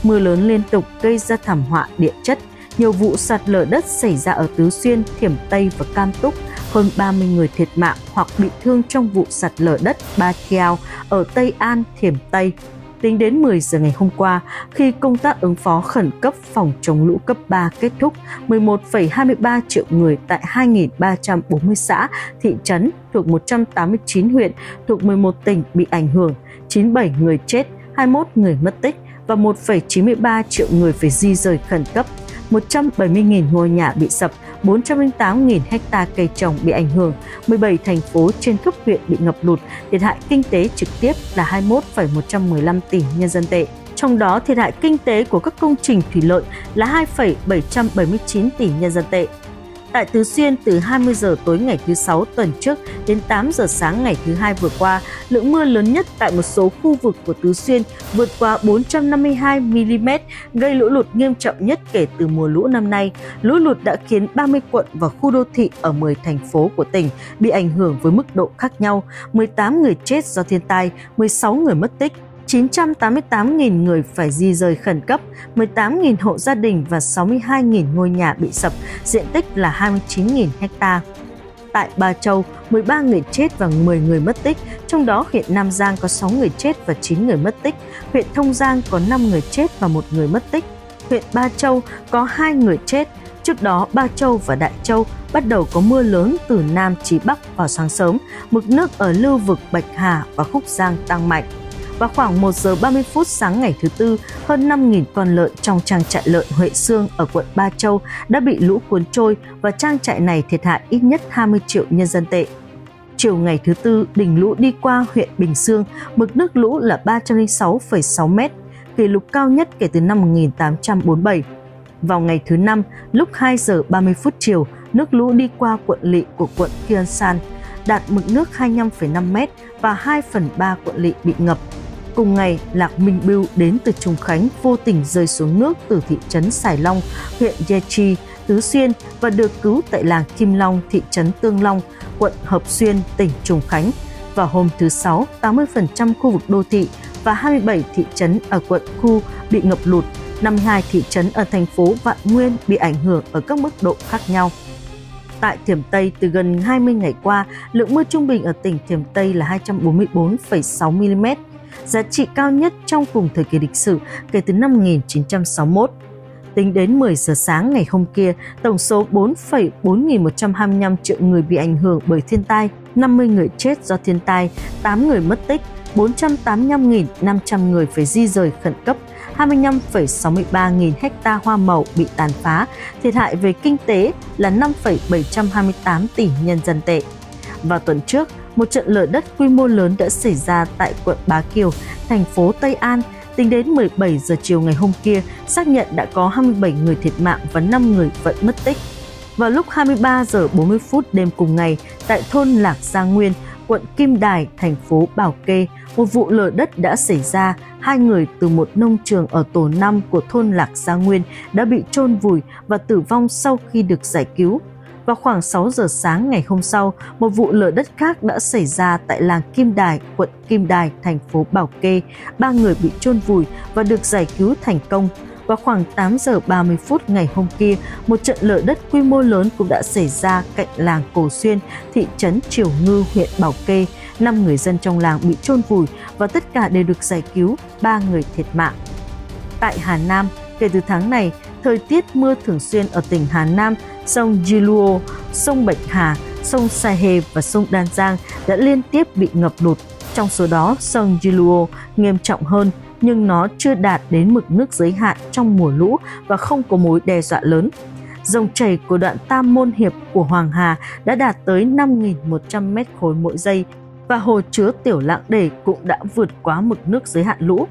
Mưa lớn liên tục gây ra thảm họa địa chất, nhiều vụ sạt lở đất xảy ra ở Tứ Xuyên, Thiểm Tây và Cam Túc, hơn 30 người thiệt mạng hoặc bị thương trong vụ sạt lở đất Ba Kiao ở Tây An, Thiểm Tây. Tính đến 10 giờ ngày hôm qua, khi công tác ứng phó khẩn cấp phòng chống lũ cấp 3 kết thúc, 11,23 triệu người tại 2.340 xã, thị trấn thuộc 189 huyện thuộc 11 tỉnh bị ảnh hưởng, 97 người chết, 21 người mất tích và 1,93 triệu người phải di rời khẩn cấp 170.000 ngôi nhà bị sập, 408.000 hecta cây trồng bị ảnh hưởng, 17 thành phố trên cấp huyện bị ngập lụt, thiệt hại kinh tế trực tiếp là 21,115 tỷ nhân dân tệ. Trong đó thiệt hại kinh tế của các công trình thủy lợi là 2,779 tỷ nhân dân tệ. Tại Tứ Xuyên, từ 20 giờ tối ngày thứ Sáu tuần trước đến 8 giờ sáng ngày thứ Hai vừa qua, lượng mưa lớn nhất tại một số khu vực của Tứ Xuyên vượt qua 452 mm, gây lũ lụt nghiêm trọng nhất kể từ mùa lũ năm nay. Lũ lụt đã khiến 30 quận và khu đô thị ở 10 thành phố của tỉnh bị ảnh hưởng với mức độ khác nhau, 18 người chết do thiên tai, 16 người mất tích, 988.000 người phải di rời khẩn cấp, 18.000 hộ gia đình và 62.000 ngôi nhà bị sập, diện tích là 29.000 ha. Tại Ba Châu, 13 người chết và 10 người mất tích, trong đó huyện Nam Giang có 6 người chết và 9 người mất tích, huyện Thông Giang có 5 người chết và 1 người mất tích, huyện Ba Châu có 2 người chết, Trước đó, Ba Châu và Đại Châu bắt đầu có mưa lớn từ Nam chí Bắc vào sáng sớm, mực nước ở lưu vực Bạch Hà và Khúc Giang tăng mạnh và khoảng 1 giờ 30 phút sáng ngày thứ Tư, hơn 5.000 con lợn trong trang trại lợn Huệ Sương ở quận Ba Châu đã bị lũ cuốn trôi và trang trại này thiệt hại ít nhất 20 triệu nhân dân tệ. Chiều ngày thứ Tư, đỉnh lũ đi qua huyện Bình Sương, mực nước lũ là 306,6 m, kỷ lục cao nhất kể từ năm 1847. Vào ngày thứ Năm, lúc 2 giờ 30 phút chiều, nước lũ đi qua quận lỵ của quận Kiansan, đạt mực nước 25,5 m và 2 phần 3 quận lỵ bị ngập. Cùng ngày, Lạc Minh Bưu đến từ Trùng Khánh vô tình rơi xuống nước từ thị trấn Sài Long, huyện Yechi, Tứ Xuyên và được cứu tại làng Kim Long, thị trấn Tương Long, quận Hợp Xuyên, tỉnh Trùng Khánh. Vào hôm thứ Sáu, 80% khu vực đô thị và 27 thị trấn ở quận khu bị ngập lụt, 52 thị trấn ở thành phố Vạn Nguyên bị ảnh hưởng ở các mức độ khác nhau. Tại Thiểm Tây, từ gần 20 ngày qua, lượng mưa trung bình ở tỉnh Thiểm Tây là 244,6 mm, giá trị cao nhất trong cùng thời kỳ lịch sử kể từ năm 1961. Tính đến 10 giờ sáng ngày hôm kia, tổng số 4,4125 triệu người bị ảnh hưởng bởi thiên tai, 50 người chết do thiên tai, 8 người mất tích, 485.500 người phải di rời khẩn cấp, 25,63 nghìn hecta hoa màu bị tàn phá, thiệt hại về kinh tế là 5,728 tỷ nhân dân tệ. Vào tuần trước, một trận lở đất quy mô lớn đã xảy ra tại quận Bá Kiều, thành phố Tây An. Tính đến 17 giờ chiều ngày hôm kia, xác nhận đã có 27 người thiệt mạng và 5 người vẫn mất tích. Vào lúc 23 giờ 40 phút đêm cùng ngày, tại thôn Lạc Gia Nguyên, quận Kim Đài, thành phố Bảo Kê, một vụ lở đất đã xảy ra. Hai người từ một nông trường ở tổ 5 của thôn Lạc Gia Nguyên đã bị chôn vùi và tử vong sau khi được giải cứu. Vào khoảng 6 giờ sáng ngày hôm sau, một vụ lở đất khác đã xảy ra tại làng Kim Đài, quận Kim Đài, thành phố Bảo Kê. Ba người bị chôn vùi và được giải cứu thành công. Vào khoảng 8 giờ 30 phút ngày hôm kia, một trận lở đất quy mô lớn cũng đã xảy ra cạnh làng Cổ Xuyên, thị trấn Triều Ngư, huyện Bảo Kê. Năm người dân trong làng bị chôn vùi và tất cả đều được giải cứu, ba người thiệt mạng. Tại Hà Nam, kể từ tháng này, thời tiết mưa thường xuyên ở tỉnh Hà Nam, sông Jiluo, sông Bạch Hà, sông Sahe và sông Đan Giang đã liên tiếp bị ngập lụt. Trong số đó, sông Jiluo nghiêm trọng hơn nhưng nó chưa đạt đến mực nước giới hạn trong mùa lũ và không có mối đe dọa lớn. Dòng chảy của đoạn Tam Môn Hiệp của Hoàng Hà đã đạt tới 5.100 mét khối mỗi giây và hồ chứa Tiểu Lạng Để cũng đã vượt quá mực nước giới hạn lũ.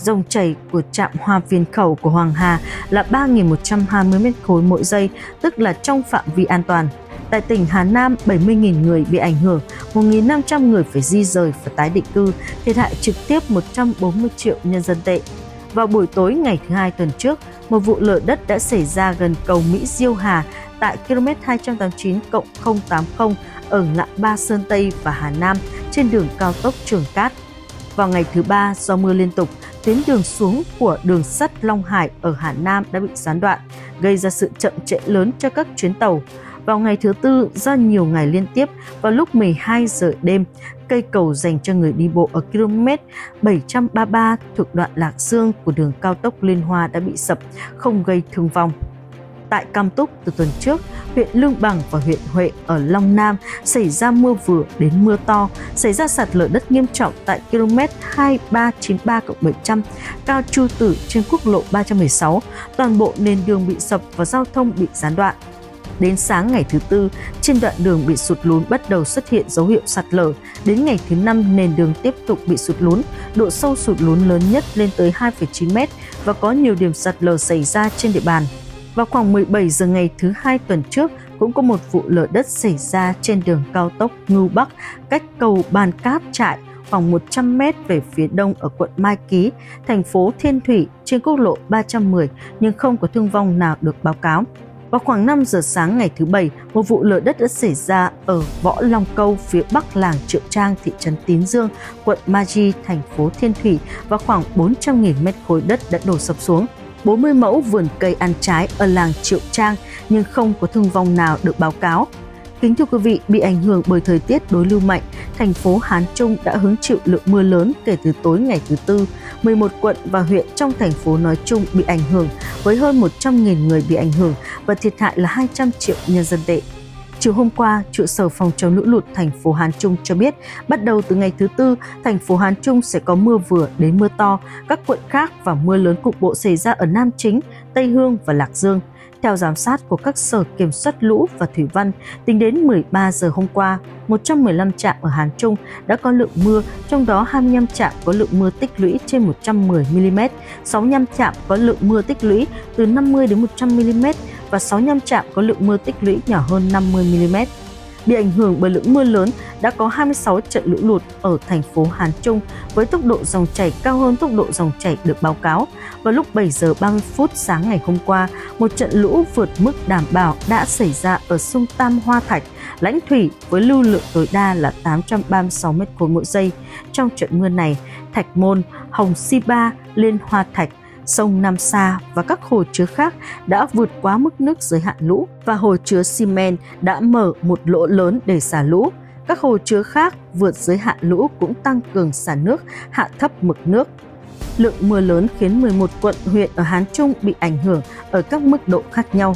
Dòng chảy của trạm Hoa Viên Khẩu của Hoàng Hà là 3.120 mét khối mỗi giây, tức là trong phạm vi an toàn. Tại tỉnh Hà Nam, 70.000 người bị ảnh hưởng, 1.500 người phải di rời và tái định cư, thiệt hại trực tiếp 140 triệu nhân dân tệ. Vào buổi tối ngày thứ hai tuần trước, một vụ lở đất đã xảy ra gần cầu Mỹ Diêu Hà tại km 289 080 ở ngã ba Sơn Tây và Hà Nam trên đường cao tốc Trường Cát. Vào ngày thứ ba, do mưa liên tục, tuyến đường xuống của đường sắt Long Hải ở Hà Nam đã bị gián đoạn, gây ra sự chậm trễ lớn cho các chuyến tàu. Vào ngày thứ tư, do nhiều ngày liên tiếp, vào lúc 12 giờ đêm, cây cầu dành cho người đi bộ ở km 733 thuộc đoạn Lạc Dương của đường cao tốc Liên Hoa đã bị sập, không gây thương vong. Tại Cam Túc từ tuần trước, huyện Lương Bằng và huyện Huệ ở Long Nam xảy ra mưa vừa đến mưa to, xảy ra sạt lở đất nghiêm trọng tại km 2393 700 cao Chu Tử trên quốc lộ 316. Toàn bộ nền đường bị sập và giao thông bị gián đoạn. Đến sáng ngày thứ tư, trên đoạn đường bị sụt lún bắt đầu xuất hiện dấu hiệu sạt lở. Đến ngày thứ năm, nền đường tiếp tục bị sụt lún, độ sâu sụt lún lớn nhất lên tới 2,9 mét và có nhiều điểm sạt lở xảy ra trên địa bàn. Vào khoảng 17 giờ ngày thứ hai tuần trước, cũng có một vụ lở đất xảy ra trên đường cao tốc Ngưu Bắc, cách cầu Bàn Cát Trại khoảng 100 mét về phía đông ở quận Mai Ký, thành phố Thiên Thủy trên quốc lộ 310 nhưng không có thương vong nào được báo cáo. Vào khoảng 5 giờ sáng ngày thứ Bảy, một vụ lở đất đã xảy ra ở Võ Long Câu, phía bắc làng Triệu Trang, thị trấn Tín Dương, quận Maji, thành phố Thiên Thủy và khoảng 400.000 mét khối đất đã đổ sập xuống. 40 mẫu vườn cây ăn trái ở làng Triệu Trang nhưng không có thương vong nào được báo cáo. Kính thưa quý vị, bị ảnh hưởng bởi thời tiết đối lưu mạnh, thành phố Hán Trung đã hứng chịu lượng mưa lớn kể từ tối ngày thứ Tư. 11 quận và huyện trong thành phố nói chung bị ảnh hưởng, với hơn 100.000 người bị ảnh hưởng và thiệt hại là 200 triệu nhân dân tệ. Chiều hôm qua, trụ sở phòng chống lũ lụt thành phố Hán Trung cho biết, bắt đầu từ ngày thứ Tư, thành phố Hán Trung sẽ có mưa vừa đến mưa to. Các quận khác và mưa lớn cục bộ xảy ra ở Nam Chính, Tây Hương và Lạc Dương. Theo giám sát của các sở kiểm soát lũ và thủy văn, tính đến 13 giờ hôm qua, 115 trạm ở Hán Trung đã có lượng mưa, trong đó 25 trạm có lượng mưa tích lũy trên 110 mm, 65 trạm có lượng mưa tích lũy từ 50 đến 100 mm và 65 trạm có lượng mưa tích lũy nhỏ hơn 50 mm. Bị ảnh hưởng bởi lượng mưa lớn, đã có 26 trận lũ lụt ở thành phố Hán Trung với tốc độ dòng chảy cao hơn tốc độ dòng chảy được báo cáo. Vào lúc 7 giờ 30 phút sáng ngày hôm qua, một trận lũ vượt mức đảm bảo đã xảy ra ở sông Tam Hoa Thạch, lãnh thủy với lưu lượng tối đa là 836 m khối mỗi giây. Trong trận mưa này, Thạch Môn, Hồng Si Ba, Liên Hoa Thạch sông Nam Sa và các hồ chứa khác đã vượt quá mức nước giới hạn lũ và hồ chứa xi men đã mở một lỗ lớn để xả lũ. Các hồ chứa khác vượt giới hạn lũ cũng tăng cường xả nước, hạ thấp mực nước. Lượng mưa lớn khiến 11 quận huyện ở Hán Trung bị ảnh hưởng ở các mức độ khác nhau.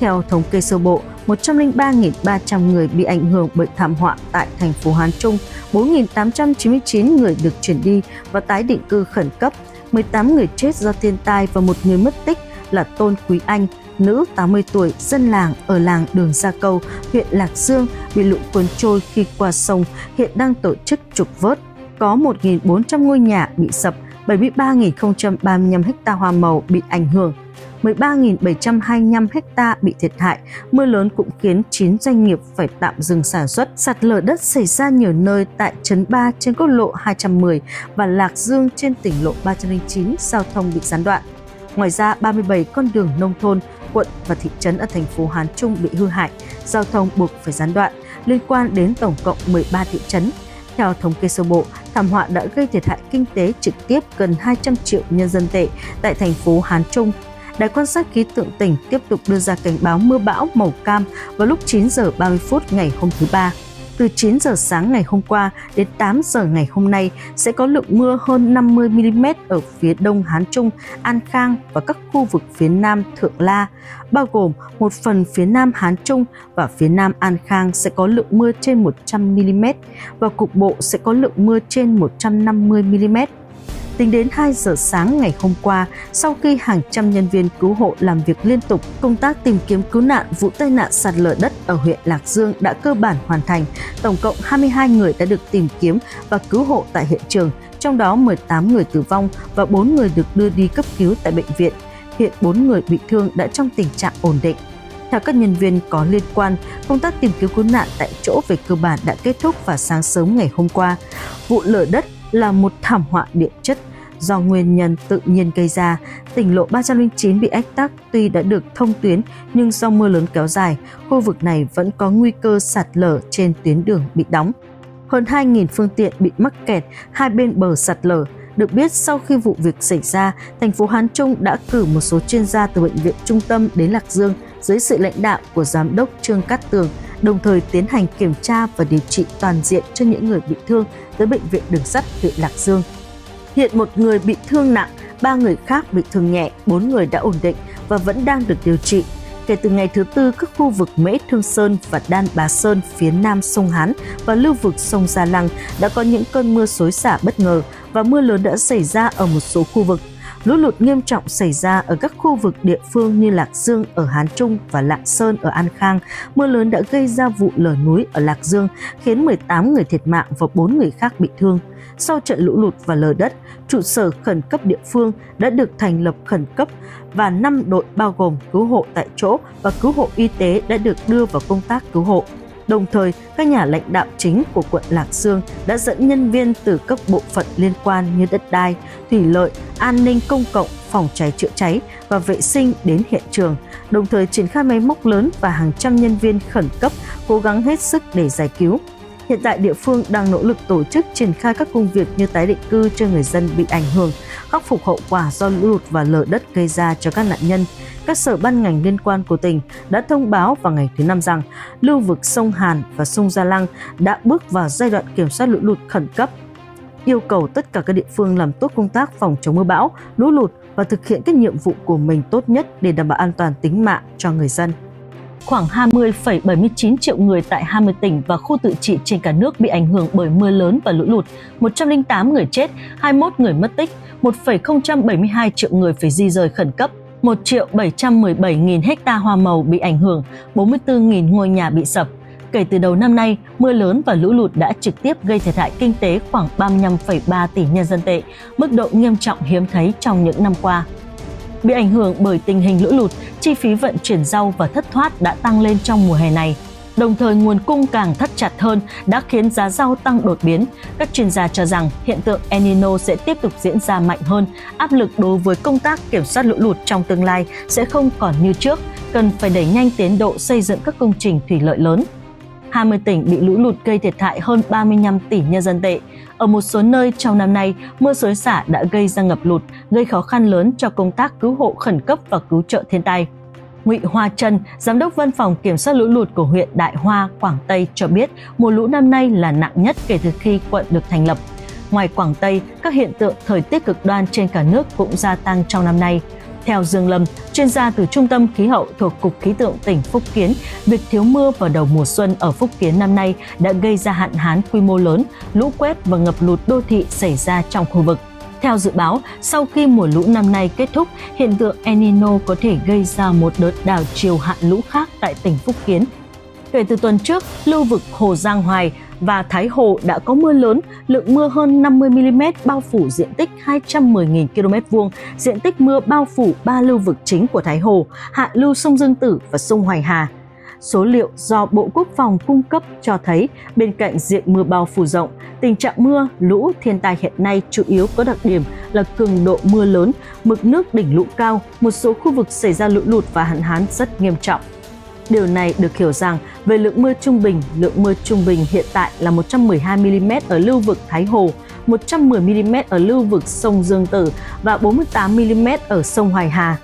Theo thống kê sơ bộ, 103.300 người bị ảnh hưởng bởi thảm họa tại thành phố Hán Trung, 4.899 người được chuyển đi và tái định cư khẩn cấp, 18 người chết do thiên tai và một người mất tích là Tôn Quý Anh, nữ 80 tuổi, dân làng ở làng Đường Gia Câu, huyện Lạc Dương bị lũ cuốn trôi khi qua sông, hiện đang tổ chức trục vớt. Có 1.400 ngôi nhà bị sập, 73.035 ha hoa màu bị ảnh hưởng, 13.725 ha bị thiệt hại. Mưa lớn cũng khiến 9 doanh nghiệp phải tạm dừng sản xuất. Sạt lở đất xảy ra nhiều nơi tại Trấn Ba trên quốc lộ 210 và Lạc Dương trên tỉnh lộ 309, giao thông bị gián đoạn. Ngoài ra, 37 con đường nông thôn, quận và thị trấn ở thành phố Hán Trung bị hư hại, giao thông buộc phải gián đoạn, liên quan đến tổng cộng 13 thị trấn. Theo thống kê sơ bộ, thảm họa đã gây thiệt hại kinh tế trực tiếp gần 200 triệu nhân dân tệ tại thành phố Hán Trung. Đài quan sát khí tượng tỉnh tiếp tục đưa ra cảnh báo mưa bão màu cam vào lúc 9 giờ 30 phút ngày hôm thứ Ba từ 9 giờ sáng ngày hôm qua đến 8 giờ ngày hôm nay sẽ có lượng mưa hơn 50 mm ở phía đông Hán Trung, An Khang và các khu vực phía nam Thượng La, bao gồm một phần phía nam Hán Trung và phía nam An Khang sẽ có lượng mưa trên 100 mm và cục bộ sẽ có lượng mưa trên 150 mm. Tính đến 2 giờ sáng ngày hôm qua, sau khi hàng trăm nhân viên cứu hộ làm việc liên tục, công tác tìm kiếm cứu nạn vụ tai nạn sạt lở đất ở huyện Lạc Dương đã cơ bản hoàn thành. Tổng cộng 22 người đã được tìm kiếm và cứu hộ tại hiện trường, trong đó 18 người tử vong và 4 người được đưa đi cấp cứu tại bệnh viện. Hiện 4 người bị thương đã trong tình trạng ổn định. Theo các nhân viên có liên quan, công tác tìm kiếm cứu nạn tại chỗ về cơ bản đã kết thúc vào sáng sớm ngày hôm qua. Vụ lở đất là một thảm họa địa chất do nguyên nhân tự nhiên gây ra. Tỉnh lộ 309 bị ách tắc tuy đã được thông tuyến nhưng do mưa lớn kéo dài, khu vực này vẫn có nguy cơ sạt lở trên tuyến đường bị đóng. Hơn 2.000 phương tiện bị mắc kẹt hai bên bờ sạt lở. Được biết sau khi vụ việc xảy ra, thành phố Hán Trung đã cử một số chuyên gia từ bệnh viện trung tâm đến Lạc Dương dưới sự lãnh đạo của giám đốc Trương Cát Tường, đồng thời tiến hành kiểm tra và điều trị toàn diện cho những người bị thương tới bệnh viện đường sắt huyện Lạc Dương. Hiện một người bị thương nặng, ba người khác bị thương nhẹ, bốn người đã ổn định và vẫn đang được điều trị. Kể từ ngày thứ tư, các khu vực Mễ Thương Sơn và Đan Bá Sơn phía nam sông Hán và lưu vực sông Gia Lăng đã có những cơn mưa xối xả bất ngờ và mưa lớn đã xảy ra ở một số khu vực. Lũ lụt nghiêm trọng xảy ra ở các khu vực địa phương như Lạc Dương ở Hán Trung và Lạng Sơn ở An Khang. Mưa lớn đã gây ra vụ lở núi ở Lạc Dương, khiến 18 người thiệt mạng và 4 người khác bị thương. Sau trận lũ lụt và lở đất, trụ sở khẩn cấp địa phương đã được thành lập khẩn cấp và 5 đội bao gồm cứu hộ tại chỗ và cứu hộ y tế đã được đưa vào công tác cứu hộ. Đồng thời, các nhà lãnh đạo chính của quận Lạc Dương đã dẫn nhân viên từ các bộ phận liên quan như đất đai, thủy lợi, an ninh công cộng, phòng cháy chữa cháy và vệ sinh đến hiện trường, đồng thời triển khai máy móc lớn và hàng trăm nhân viên khẩn cấp cố gắng hết sức để giải cứu. Hiện tại địa phương đang nỗ lực tổ chức triển khai các công việc như tái định cư cho người dân bị ảnh hưởng, khắc phục hậu quả do lũ lụt và lở đất gây ra cho các nạn nhân. Các sở ban ngành liên quan của tỉnh đã thông báo vào ngày thứ năm rằng lưu vực sông Hàn và sông Gia Lăng đã bước vào giai đoạn kiểm soát lũ lụt khẩn cấp yêu cầu tất cả các địa phương làm tốt công tác phòng chống mưa bão, lũ lụt và thực hiện các nhiệm vụ của mình tốt nhất để đảm bảo an toàn tính mạng cho người dân khoảng 20,79 triệu người tại 20 tỉnh và khu tự trị trên cả nước bị ảnh hưởng bởi mưa lớn và lũ lụt, 108 người chết, 21 người mất tích, 1,072 triệu người phải di rời khẩn cấp, 1 triệu 717 nghìn hecta hoa màu bị ảnh hưởng, 44 nghìn ngôi nhà bị sập. Kể từ đầu năm nay, mưa lớn và lũ lụt đã trực tiếp gây thiệt hại kinh tế khoảng 35,3 tỷ nhân dân tệ, mức độ nghiêm trọng hiếm thấy trong những năm qua. Bị ảnh hưởng bởi tình hình lũ lụt, chi phí vận chuyển rau và thất thoát đã tăng lên trong mùa hè này. Đồng thời nguồn cung càng thắt chặt hơn đã khiến giá rau tăng đột biến. Các chuyên gia cho rằng hiện tượng El Nino sẽ tiếp tục diễn ra mạnh hơn, áp lực đối với công tác kiểm soát lũ lụt trong tương lai sẽ không còn như trước, cần phải đẩy nhanh tiến độ xây dựng các công trình thủy lợi lớn. 20 tỉnh bị lũ lụt gây thiệt hại hơn 35 tỷ nhân dân tệ. Ở một số nơi trong năm nay, mưa xối xả đã gây ra ngập lụt, gây khó khăn lớn cho công tác cứu hộ khẩn cấp và cứu trợ thiên tai. Ngụy Hoa Trân, giám đốc văn phòng kiểm soát lũ lụt của huyện Đại Hoa, Quảng Tây cho biết mùa lũ năm nay là nặng nhất kể từ khi quận được thành lập. Ngoài Quảng Tây, các hiện tượng thời tiết cực đoan trên cả nước cũng gia tăng trong năm nay. Theo Dương Lâm, chuyên gia từ Trung tâm Khí hậu thuộc Cục Khí tượng tỉnh Phúc Kiến, việc thiếu mưa vào đầu mùa xuân ở Phúc Kiến năm nay đã gây ra hạn hán quy mô lớn, lũ quét và ngập lụt đô thị xảy ra trong khu vực. Theo dự báo, sau khi mùa lũ năm nay kết thúc, hiện tượng El Nino có thể gây ra một đợt đảo chiều hạn lũ khác tại tỉnh Phúc Kiến. Kể từ tuần trước, lưu vực Hồ Giang Hoài và Thái Hồ đã có mưa lớn, lượng mưa hơn 50 mm bao phủ diện tích 210.000 km vuông, diện tích mưa bao phủ ba lưu vực chính của Thái Hồ, hạ lưu sông Dương Tử và sông Hoài Hà. Số liệu do Bộ Quốc phòng cung cấp cho thấy bên cạnh diện mưa bao phủ rộng, tình trạng mưa, lũ, thiên tai hiện nay chủ yếu có đặc điểm là cường độ mưa lớn, mực nước đỉnh lũ cao, một số khu vực xảy ra lũ lụt và hạn hán rất nghiêm trọng. Điều này được hiểu rằng về lượng mưa trung bình, lượng mưa trung bình hiện tại là 112mm ở lưu vực Thái Hồ, 110mm ở lưu vực sông Dương Tử và 48mm ở sông Hoài Hà.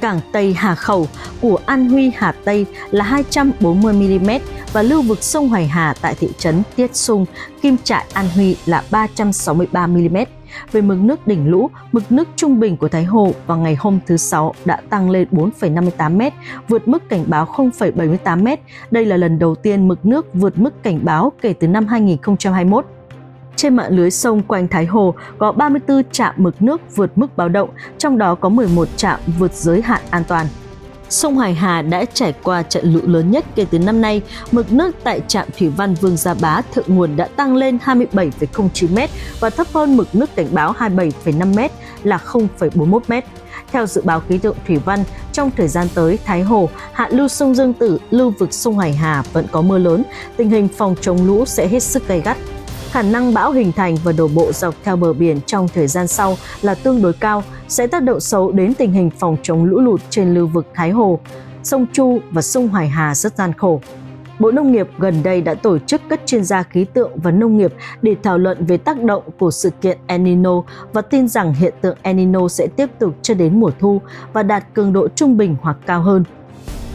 Cảng Tây Hà Khẩu của An Huy Hà Tây là 240mm và lưu vực sông Hoài Hà tại thị trấn Tiết Sung, Kim Trại An Huy là 363mm. Về mực nước đỉnh lũ, mực nước trung bình của Thái Hồ vào ngày hôm thứ Sáu đã tăng lên 4,58 m, vượt mức cảnh báo 0,78 m. Đây là lần đầu tiên mực nước vượt mức cảnh báo kể từ năm 2021. Trên mạng lưới sông quanh Thái Hồ có 34 trạm mực nước vượt mức báo động, trong đó có 11 trạm vượt giới hạn an toàn. Sông Hoài Hà đã trải qua trận lũ lớn nhất kể từ năm nay, mực nước tại trạm thủy văn Vương Gia Bá thượng nguồn đã tăng lên 27,09 m và thấp hơn mực nước cảnh báo 27,5 m là 0,41 m. Theo dự báo khí tượng thủy văn, trong thời gian tới, Thái Hồ, hạ lưu sông Dương Tử, lưu vực sông Hoài Hà vẫn có mưa lớn, tình hình phòng chống lũ sẽ hết sức gay gắt khả năng bão hình thành và đổ bộ dọc theo bờ biển trong thời gian sau là tương đối cao, sẽ tác động xấu đến tình hình phòng chống lũ lụt trên lưu vực Thái Hồ, sông Chu và sông Hoài Hà rất gian khổ. Bộ Nông nghiệp gần đây đã tổ chức các chuyên gia khí tượng và nông nghiệp để thảo luận về tác động của sự kiện El Nino và tin rằng hiện tượng El Nino sẽ tiếp tục cho đến mùa thu và đạt cường độ trung bình hoặc cao hơn.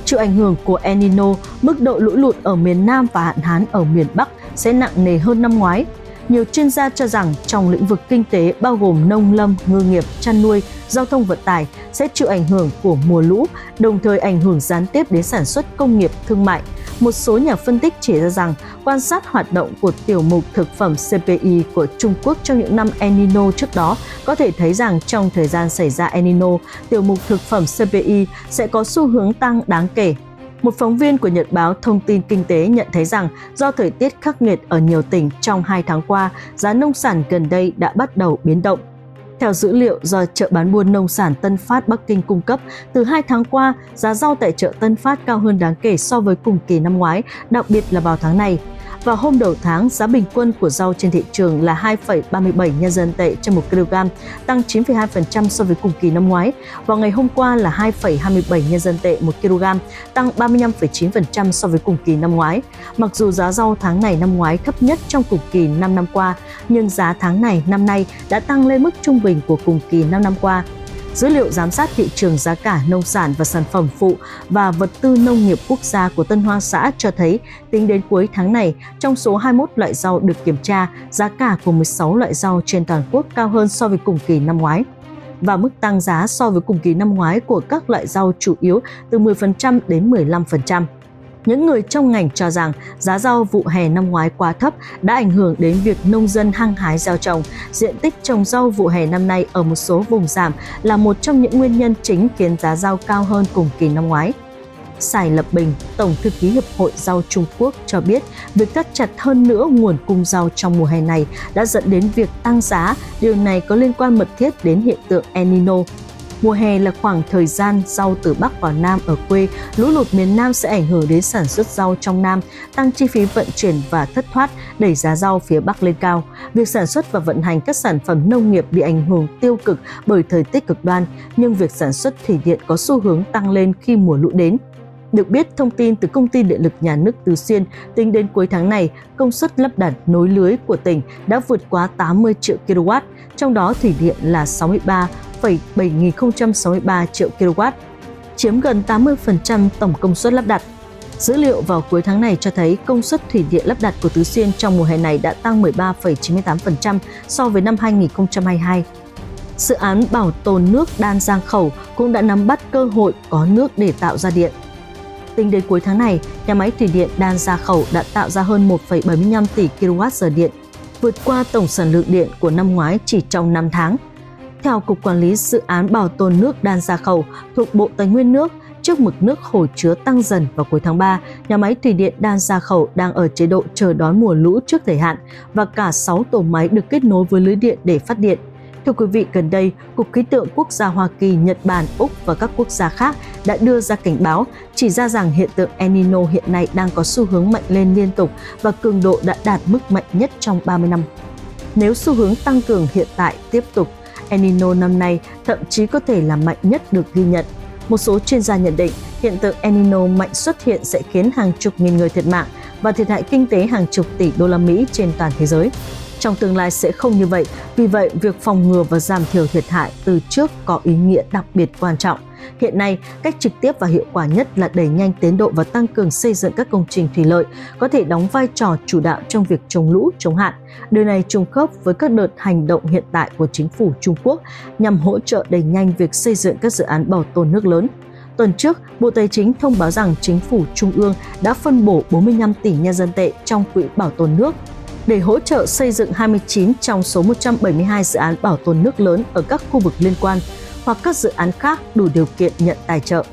Chịu ảnh hưởng của El Nino, mức độ lũ lụt ở miền Nam và hạn hán ở miền Bắc sẽ nặng nề hơn năm ngoái. Nhiều chuyên gia cho rằng trong lĩnh vực kinh tế bao gồm nông lâm, ngư nghiệp, chăn nuôi, giao thông vận tải sẽ chịu ảnh hưởng của mùa lũ, đồng thời ảnh hưởng gián tiếp đến sản xuất công nghiệp, thương mại. Một số nhà phân tích chỉ ra rằng quan sát hoạt động của tiểu mục thực phẩm CPI của Trung Quốc trong những năm El Nino trước đó có thể thấy rằng trong thời gian xảy ra El Nino, tiểu mục thực phẩm CPI sẽ có xu hướng tăng đáng kể một phóng viên của Nhật báo Thông tin Kinh tế nhận thấy rằng do thời tiết khắc nghiệt ở nhiều tỉnh trong hai tháng qua, giá nông sản gần đây đã bắt đầu biến động. Theo dữ liệu do chợ bán buôn nông sản Tân Phát Bắc Kinh cung cấp, từ hai tháng qua, giá rau tại chợ Tân Phát cao hơn đáng kể so với cùng kỳ năm ngoái, đặc biệt là vào tháng này. Vào hôm đầu tháng, giá bình quân của rau trên thị trường là 2,37 nhân dân tệ trên 1 kg, tăng 9,2% so với cùng kỳ năm ngoái. Vào ngày hôm qua là 2,27 nhân dân tệ 1 kg, tăng 35,9% so với cùng kỳ năm ngoái. Mặc dù giá rau tháng này năm ngoái thấp nhất trong cùng kỳ 5 năm qua, nhưng giá tháng này năm nay đã tăng lên mức trung bình của cùng kỳ 5 năm qua dữ liệu giám sát thị trường giá cả nông sản và sản phẩm phụ và vật tư nông nghiệp quốc gia của Tân Hoa Xã cho thấy tính đến cuối tháng này, trong số 21 loại rau được kiểm tra, giá cả của 16 loại rau trên toàn quốc cao hơn so với cùng kỳ năm ngoái và mức tăng giá so với cùng kỳ năm ngoái của các loại rau chủ yếu từ 10% đến 15%. Những người trong ngành cho rằng giá rau vụ hè năm ngoái quá thấp đã ảnh hưởng đến việc nông dân hăng hái gieo trồng. Diện tích trồng rau vụ hè năm nay ở một số vùng giảm là một trong những nguyên nhân chính khiến giá rau cao hơn cùng kỳ năm ngoái. Sài Lập Bình, Tổng thư ký Hiệp hội Rau Trung Quốc cho biết việc thắt chặt hơn nữa nguồn cung rau trong mùa hè này đã dẫn đến việc tăng giá. Điều này có liên quan mật thiết đến hiện tượng El Nino Mùa hè là khoảng thời gian rau từ Bắc vào Nam ở quê, lũ lụt miền Nam sẽ ảnh hưởng đến sản xuất rau trong Nam, tăng chi phí vận chuyển và thất thoát, đẩy giá rau phía Bắc lên cao. Việc sản xuất và vận hành các sản phẩm nông nghiệp bị ảnh hưởng tiêu cực bởi thời tiết cực đoan, nhưng việc sản xuất thủy điện có xu hướng tăng lên khi mùa lũ đến. Được biết, thông tin từ Công ty Điện lực Nhà nước Tứ Xuyên, tính đến cuối tháng này, công suất lắp đặt nối lưới của tỉnh đã vượt quá 80 triệu kW, trong đó thủy điện là 63 7.063 triệu kW, chiếm gần 80% tổng công suất lắp đặt. Dữ liệu vào cuối tháng này cho thấy công suất thủy điện lắp đặt của Tứ Xuyên trong mùa hè này đã tăng 13,98% so với năm 2022. dự án bảo tồn nước Đan Giang Khẩu cũng đã nắm bắt cơ hội có nước để tạo ra điện. Tính đến cuối tháng này, nhà máy thủy điện Đan Gia Khẩu đã tạo ra hơn 1,75 tỷ kWh điện, vượt qua tổng sản lượng điện của năm ngoái chỉ trong 5 tháng. Theo Cục Quản lý Dự án Bảo tồn nước Đan Gia Khẩu thuộc Bộ Tài nguyên nước, trước mực nước hồ chứa tăng dần vào cuối tháng 3, nhà máy thủy điện Đan Gia Khẩu đang ở chế độ chờ đón mùa lũ trước thời hạn và cả 6 tổ máy được kết nối với lưới điện để phát điện. Thưa quý vị, gần đây, Cục Khí tượng Quốc gia Hoa Kỳ, Nhật Bản, Úc và các quốc gia khác đã đưa ra cảnh báo chỉ ra rằng hiện tượng El Nino hiện nay đang có xu hướng mạnh lên liên tục và cường độ đã đạt mức mạnh nhất trong 30 năm. Nếu xu hướng tăng cường hiện tại tiếp tục, El Nino năm nay thậm chí có thể là mạnh nhất được ghi nhận. Một số chuyên gia nhận định hiện tượng El Nino mạnh xuất hiện sẽ khiến hàng chục nghìn người thiệt mạng và thiệt hại kinh tế hàng chục tỷ đô la Mỹ trên toàn thế giới. Trong tương lai sẽ không như vậy, vì vậy việc phòng ngừa và giảm thiểu thiệt hại từ trước có ý nghĩa đặc biệt quan trọng. Hiện nay, cách trực tiếp và hiệu quả nhất là đẩy nhanh tiến độ và tăng cường xây dựng các công trình thủy lợi có thể đóng vai trò chủ đạo trong việc chống lũ, chống hạn. Điều này trùng khớp với các đợt hành động hiện tại của chính phủ Trung Quốc nhằm hỗ trợ đẩy nhanh việc xây dựng các dự án bảo tồn nước lớn. Tuần trước, Bộ Tài chính thông báo rằng chính phủ Trung ương đã phân bổ 45 tỷ nhân dân tệ trong quỹ bảo tồn nước để hỗ trợ xây dựng 29 trong số 172 dự án bảo tồn nước lớn ở các khu vực liên quan hoặc các dự án khác đủ điều kiện nhận tài trợ.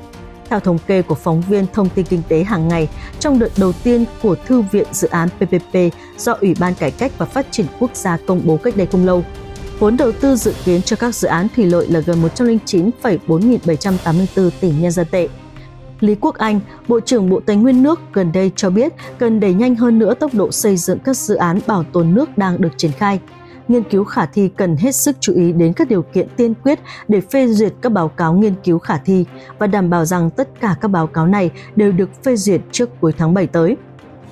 Theo thống kê của phóng viên Thông tin Kinh tế hàng ngày, trong đợt đầu tiên của Thư viện Dự án PPP do Ủy ban Cải cách và Phát triển Quốc gia công bố cách đây không lâu, vốn đầu tư dự kiến cho các dự án thủy lợi là gần 109,4784 tỷ nhân dân tệ. Lý Quốc Anh, Bộ trưởng Bộ Tài nguyên nước gần đây cho biết cần đẩy nhanh hơn nữa tốc độ xây dựng các dự án bảo tồn nước đang được triển khai. Nghiên cứu khả thi cần hết sức chú ý đến các điều kiện tiên quyết để phê duyệt các báo cáo nghiên cứu khả thi và đảm bảo rằng tất cả các báo cáo này đều được phê duyệt trước cuối tháng 7 tới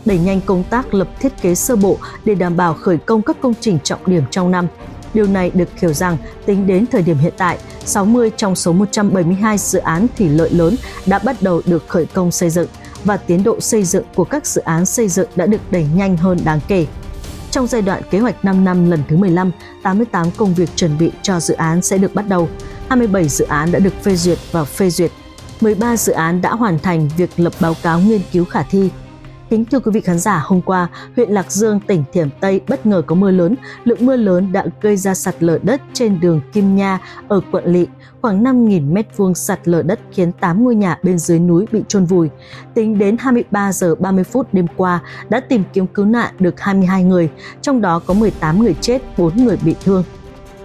đẩy nhanh công tác lập thiết kế sơ bộ để đảm bảo khởi công các công trình trọng điểm trong năm, Điều này được hiểu rằng tính đến thời điểm hiện tại, 60 trong số 172 dự án thủy lợi lớn đã bắt đầu được khởi công xây dựng và tiến độ xây dựng của các dự án xây dựng đã được đẩy nhanh hơn đáng kể. Trong giai đoạn kế hoạch 5 năm lần thứ 15, 88 công việc chuẩn bị cho dự án sẽ được bắt đầu. 27 dự án đã được phê duyệt và phê duyệt. 13 dự án đã hoàn thành việc lập báo cáo nghiên cứu khả thi Kính thưa quý vị khán giả, hôm qua, huyện Lạc Dương, tỉnh Thiểm Tây bất ngờ có mưa lớn. Lượng mưa lớn đã gây ra sạt lở đất trên đường Kim Nha ở quận Lị, khoảng 5.000 mét vuông sạt lở đất khiến 8 ngôi nhà bên dưới núi bị trôn vùi. Tính đến 23 giờ 30 phút đêm qua, đã tìm kiếm cứu nạn được 22 người, trong đó có 18 người chết, 4 người bị thương.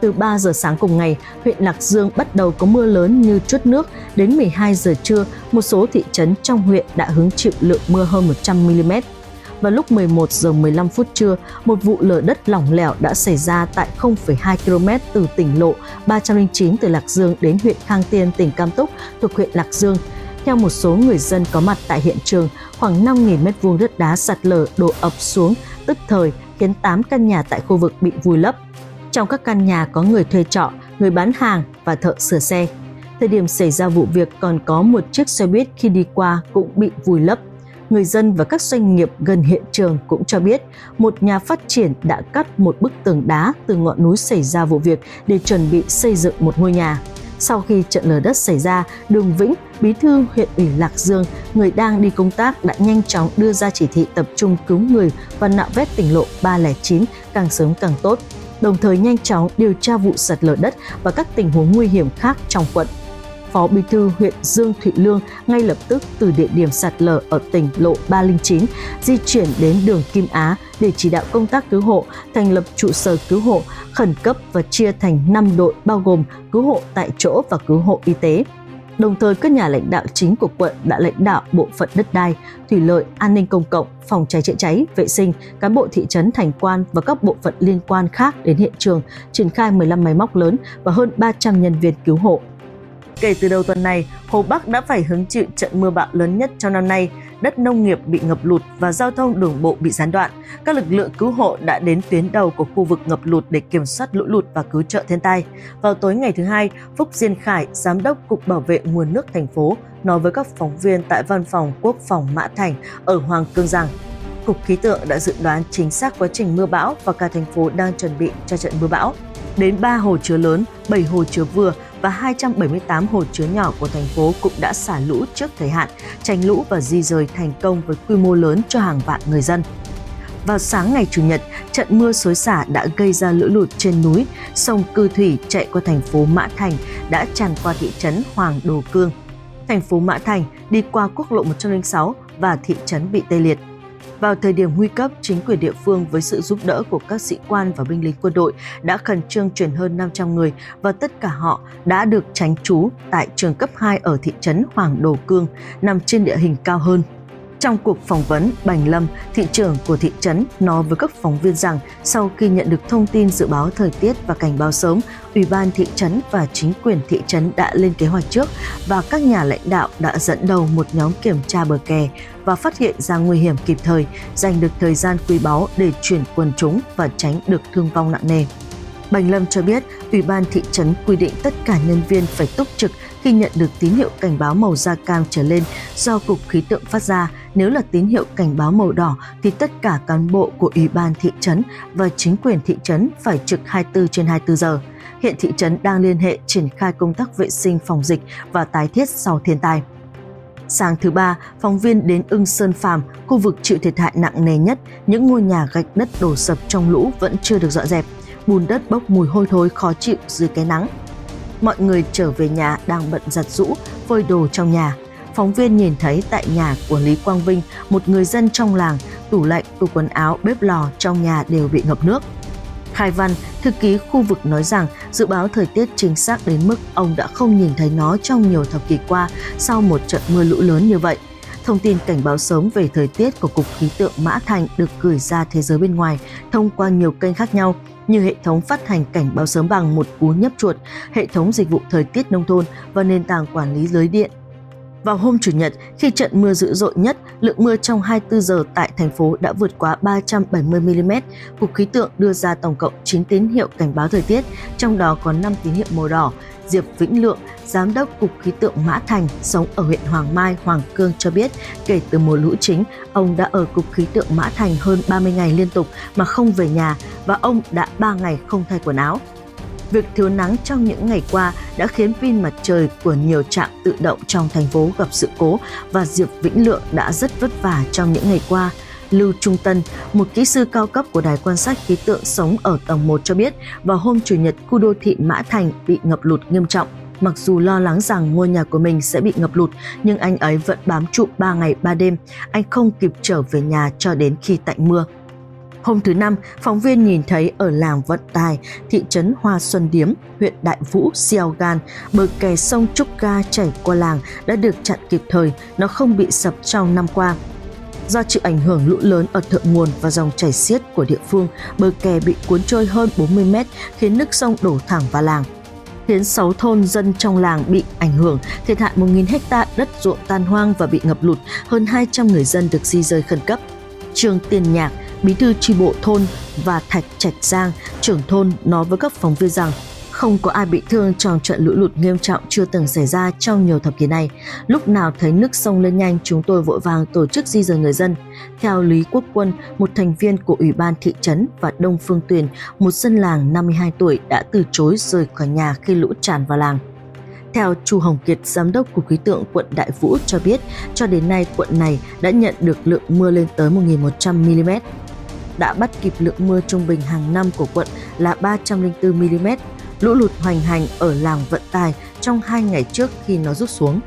Từ 3 giờ sáng cùng ngày, huyện Lạc Dương bắt đầu có mưa lớn như chút nước. Đến 12 giờ trưa, một số thị trấn trong huyện đã hứng chịu lượng mưa hơn 100 mm. Vào lúc 11 giờ 15 phút trưa, một vụ lở đất lỏng lẻo đã xảy ra tại 0,2 km từ tỉnh lộ 309 từ Lạc Dương đến huyện Khang Tiên, tỉnh Cam Túc thuộc huyện Lạc Dương. Theo một số người dân có mặt tại hiện trường, khoảng 5.000 m2 đất đá sạt lở đổ ập xuống tức thời khiến 8 căn nhà tại khu vực bị vùi lấp. Trong các căn nhà có người thuê trọ, người bán hàng và thợ sửa xe. Thời điểm xảy ra vụ việc còn có một chiếc xe buýt khi đi qua cũng bị vùi lấp. Người dân và các doanh nghiệp gần hiện trường cũng cho biết một nhà phát triển đã cắt một bức tường đá từ ngọn núi xảy ra vụ việc để chuẩn bị xây dựng một ngôi nhà. Sau khi trận lở đất xảy ra, Đường Vĩnh, bí thư huyện ủy Lạc Dương, người đang đi công tác đã nhanh chóng đưa ra chỉ thị tập trung cứu người và nạo vét tỉnh lộ 309 càng sớm càng tốt đồng thời nhanh chóng điều tra vụ sạt lở đất và các tình huống nguy hiểm khác trong quận. Phó Bí thư huyện Dương Thụy Lương ngay lập tức từ địa điểm sạt lở ở tỉnh lộ 309 di chuyển đến đường Kim Á để chỉ đạo công tác cứu hộ, thành lập trụ sở cứu hộ khẩn cấp và chia thành 5 đội bao gồm cứu hộ tại chỗ và cứu hộ y tế. Đồng thời, các nhà lãnh đạo chính của quận đã lãnh đạo bộ phận đất đai, thủy lợi, an ninh công cộng, phòng cháy chữa cháy, vệ sinh, cán bộ thị trấn thành quan và các bộ phận liên quan khác đến hiện trường, triển khai 15 máy móc lớn và hơn 300 nhân viên cứu hộ. Kể từ đầu tuần này, Hồ Bắc đã phải hứng chịu trận mưa bão lớn nhất trong năm nay đất nông nghiệp bị ngập lụt và giao thông đường bộ bị gián đoạn. Các lực lượng cứu hộ đã đến tuyến đầu của khu vực ngập lụt để kiểm soát lũ lụt và cứu trợ thiên tai. Vào tối ngày thứ hai, Phúc Diên Khải, Giám đốc Cục Bảo vệ nguồn nước thành phố, nói với các phóng viên tại Văn phòng Quốc phòng Mã Thành ở Hoàng Cương rằng Cục Khí tượng đã dự đoán chính xác quá trình mưa bão và cả thành phố đang chuẩn bị cho trận mưa bão. Đến 3 hồ chứa lớn, 7 hồ chứa vừa và 278 hồ chứa nhỏ của thành phố cũng đã xả lũ trước thời hạn, tránh lũ và di rời thành công với quy mô lớn cho hàng vạn người dân. Vào sáng ngày Chủ nhật, trận mưa xối xả đã gây ra lũ lụt trên núi, sông Cư Thủy chạy qua thành phố Mã Thành đã tràn qua thị trấn Hoàng Đồ Cương. Thành phố Mã Thành đi qua quốc lộ 106 và thị trấn bị tê liệt. Vào thời điểm nguy cấp, chính quyền địa phương với sự giúp đỡ của các sĩ quan và binh lính quân đội đã khẩn trương chuyển hơn 500 người và tất cả họ đã được tránh trú tại trường cấp 2 ở thị trấn Hoàng Đồ Cương, nằm trên địa hình cao hơn. Trong cuộc phỏng vấn, Bành Lâm, thị trưởng của thị trấn, nói với các phóng viên rằng sau khi nhận được thông tin dự báo thời tiết và cảnh báo sớm, Ủy ban thị trấn và chính quyền thị trấn đã lên kế hoạch trước và các nhà lãnh đạo đã dẫn đầu một nhóm kiểm tra bờ kè và phát hiện ra nguy hiểm kịp thời, dành được thời gian quý báu để chuyển quần chúng và tránh được thương vong nặng nề. Bành Lâm cho biết, Ủy ban thị trấn quy định tất cả nhân viên phải túc trực khi nhận được tín hiệu cảnh báo màu da cam trở lên do Cục Khí tượng phát ra. Nếu là tín hiệu cảnh báo màu đỏ thì tất cả cán bộ của Ủy ban thị trấn và chính quyền thị trấn phải trực 24 trên 24 giờ. Hiện thị trấn đang liên hệ triển khai công tác vệ sinh phòng dịch và tái thiết sau thiên tai. Sáng thứ ba, phóng viên đến ưng Sơn Phàm, khu vực chịu thiệt hại nặng nề nhất, những ngôi nhà gạch đất đổ sập trong lũ vẫn chưa được dọn dẹp. Bùn đất bốc mùi hôi thối khó chịu dưới cái nắng. Mọi người trở về nhà đang bận giặt rũ, phơi đồ trong nhà. Phóng viên nhìn thấy tại nhà của Lý Quang Vinh, một người dân trong làng, tủ lạnh, tủ quần áo, bếp lò trong nhà đều bị ngập nước. Khai Văn, thư ký khu vực nói rằng dự báo thời tiết chính xác đến mức ông đã không nhìn thấy nó trong nhiều thập kỷ qua sau một trận mưa lũ lớn như vậy. Thông tin cảnh báo sớm về thời tiết của Cục Khí tượng Mã Thành được gửi ra thế giới bên ngoài thông qua nhiều kênh khác nhau như hệ thống phát hành cảnh báo sớm bằng một cú nhấp chuột, hệ thống dịch vụ thời tiết nông thôn và nền tảng quản lý lưới điện vào hôm Chủ nhật, khi trận mưa dữ dội nhất, lượng mưa trong 24 giờ tại thành phố đã vượt quá 370 mm. Cục khí tượng đưa ra tổng cộng 9 tín hiệu cảnh báo thời tiết, trong đó có 5 tín hiệu màu đỏ. Diệp Vĩnh Lượng, Giám đốc Cục Khí tượng Mã Thành, sống ở huyện Hoàng Mai, Hoàng Cương cho biết, kể từ mùa lũ chính, ông đã ở Cục Khí tượng Mã Thành hơn 30 ngày liên tục mà không về nhà và ông đã 3 ngày không thay quần áo. Việc thiếu nắng trong những ngày qua đã khiến pin mặt trời của nhiều trạm tự động trong thành phố gặp sự cố và Diệp Vĩnh Lượng đã rất vất vả trong những ngày qua. Lưu Trung Tân, một kỹ sư cao cấp của Đài quan sát khí tượng sống ở tầng 1 cho biết, vào hôm Chủ nhật, khu đô thị Mã Thành bị ngập lụt nghiêm trọng. Mặc dù lo lắng rằng ngôi nhà của mình sẽ bị ngập lụt, nhưng anh ấy vẫn bám trụ 3 ngày 3 đêm. Anh không kịp trở về nhà cho đến khi tạnh mưa. Hôm thứ Năm, phóng viên nhìn thấy ở làng Vận Tài, thị trấn Hoa Xuân Điếm, huyện Đại Vũ, Siêu Gan, bờ kè sông Trúc Ga chảy qua làng đã được chặn kịp thời, nó không bị sập trong năm qua. Do chịu ảnh hưởng lũ lớn ở thượng nguồn và dòng chảy xiết của địa phương, bờ kè bị cuốn trôi hơn 40 mét, khiến nước sông đổ thẳng vào làng khiến 6 thôn dân trong làng bị ảnh hưởng, thiệt hại 1.000 hecta đất ruộng tan hoang và bị ngập lụt, hơn 200 người dân được di rời khẩn cấp. Trường Tiền Nhạc, bí thư tri bộ thôn và Thạch Trạch Giang, trưởng thôn nói với các phóng viên rằng không có ai bị thương trong trận lũ lụt nghiêm trọng chưa từng xảy ra trong nhiều thập kỷ này. Lúc nào thấy nước sông lên nhanh, chúng tôi vội vàng tổ chức di rời người dân. Theo Lý Quốc Quân, một thành viên của Ủy ban thị trấn và Đông Phương Tuyền, một dân làng 52 tuổi đã từ chối rời khỏi nhà khi lũ tràn vào làng. Theo Chu Hồng Kiệt, giám đốc Cục Khí tượng quận Đại Vũ cho biết, cho đến nay quận này đã nhận được lượng mưa lên tới 1.100 mm đã bắt kịp lượng mưa trung bình hàng năm của quận là 304 mm. Lũ lụt hoành hành ở làng Vận Tài trong hai ngày trước khi nó rút xuống.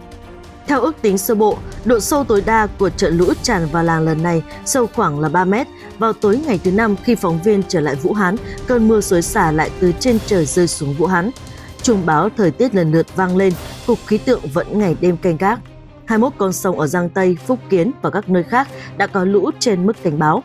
Theo ước tính sơ bộ, độ sâu tối đa của trận lũ tràn vào làng lần này sâu khoảng là 3 mét. Vào tối ngày thứ năm khi phóng viên trở lại Vũ Hán, cơn mưa xối xả lại từ trên trời rơi xuống Vũ Hán. Trung báo thời tiết lần lượt vang lên, cục khí tượng vẫn ngày đêm canh gác. 21 con sông ở Giang Tây, Phúc Kiến và các nơi khác đã có lũ trên mức cảnh báo.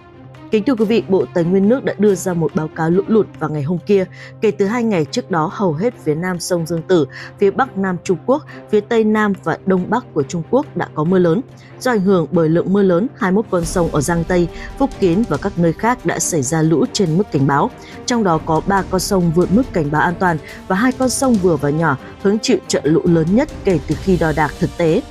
Kính thưa quý vị, Bộ Tài nguyên nước đã đưa ra một báo cáo lũ lụt vào ngày hôm kia. Kể từ hai ngày trước đó, hầu hết phía nam sông Dương Tử, phía bắc nam Trung Quốc, phía tây nam và đông bắc của Trung Quốc đã có mưa lớn. Do ảnh hưởng bởi lượng mưa lớn, 21 con sông ở Giang Tây, Phúc Kiến và các nơi khác đã xảy ra lũ trên mức cảnh báo. Trong đó có 3 con sông vượt mức cảnh báo an toàn và hai con sông vừa và nhỏ hứng chịu trận lũ lớn nhất kể từ khi đo đạc thực tế.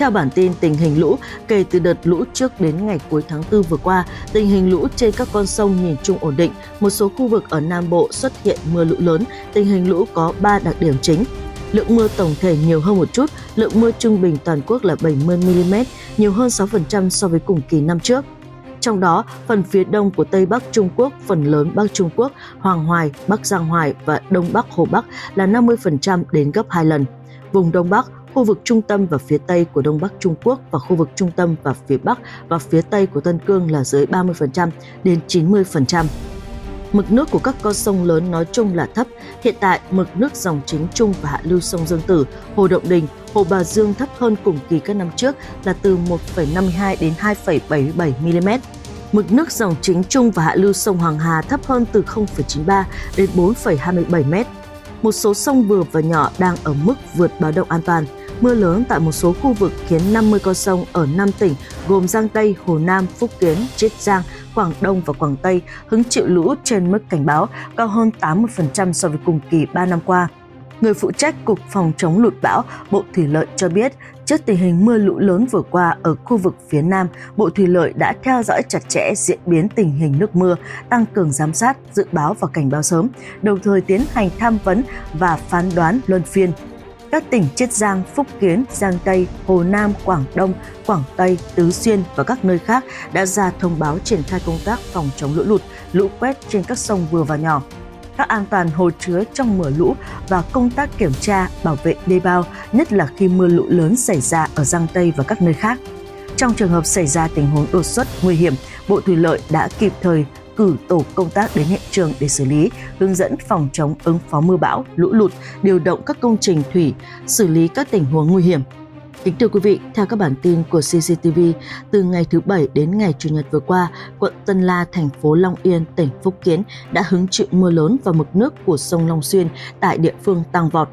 Theo bản tin tình hình lũ, kể từ đợt lũ trước đến ngày cuối tháng 4 vừa qua, tình hình lũ trên các con sông nhìn chung ổn định. Một số khu vực ở Nam Bộ xuất hiện mưa lũ lớn, tình hình lũ có 3 đặc điểm chính. Lượng mưa tổng thể nhiều hơn một chút, lượng mưa trung bình toàn quốc là 70mm, nhiều hơn 6% so với cùng kỳ năm trước. Trong đó, phần phía đông của Tây Bắc Trung Quốc, phần lớn Bắc Trung Quốc, Hoàng Hoài, Bắc Giang Hoài và Đông Bắc Hồ Bắc là 50% đến gấp 2 lần. Vùng Đông Bắc, khu vực trung tâm và phía tây của Đông Bắc Trung Quốc và khu vực trung tâm và phía Bắc và phía tây của Tân Cương là dưới 30% đến 90%. Mực nước của các con sông lớn nói chung là thấp. Hiện tại, mực nước dòng chính trung và hạ lưu sông Dương Tử, Hồ Động Đình, Hồ Bà Dương thấp hơn cùng kỳ các năm trước là từ 1,52 đến 2,77 mm. Mực nước dòng chính trung và hạ lưu sông Hoàng Hà thấp hơn từ 0,93 đến 4,27 m. Một số sông vừa và nhỏ đang ở mức vượt báo động an toàn. Mưa lớn tại một số khu vực khiến 50 con sông ở 5 tỉnh gồm Giang Tây, Hồ Nam, Phúc Kiến, Chiết Giang, Quảng Đông và Quảng Tây hứng chịu lũ trên mức cảnh báo cao hơn 80% so với cùng kỳ 3 năm qua. Người phụ trách Cục Phòng chống lụt bão Bộ Thủy lợi cho biết, trước tình hình mưa lũ lớn vừa qua ở khu vực phía Nam, Bộ Thủy lợi đã theo dõi chặt chẽ diễn biến tình hình nước mưa, tăng cường giám sát, dự báo và cảnh báo sớm, đồng thời tiến hành tham vấn và phán đoán luân phiên các tỉnh Chiết Giang, Phúc Kiến, Giang Tây, Hồ Nam, Quảng Đông, Quảng Tây, Tứ Xuyên và các nơi khác đã ra thông báo triển khai công tác phòng chống lũ lụt, lũ quét trên các sông vừa và nhỏ các an toàn hồ chứa trong mùa lũ và công tác kiểm tra, bảo vệ đê bao, nhất là khi mưa lũ lớn xảy ra ở Giang Tây và các nơi khác. Trong trường hợp xảy ra tình huống đột xuất nguy hiểm, Bộ Thủy lợi đã kịp thời cử tổ công tác đến hiện trường để xử lý, hướng dẫn phòng chống ứng phó mưa bão, lũ lụt, điều động các công trình thủy, xử lý các tình huống nguy hiểm. Kính thưa quý vị, theo các bản tin của CCTV, từ ngày thứ Bảy đến ngày Chủ nhật vừa qua, quận Tân La, thành phố Long Yên, tỉnh Phúc Kiến đã hứng chịu mưa lớn và mực nước của sông Long Xuyên tại địa phương tăng vọt.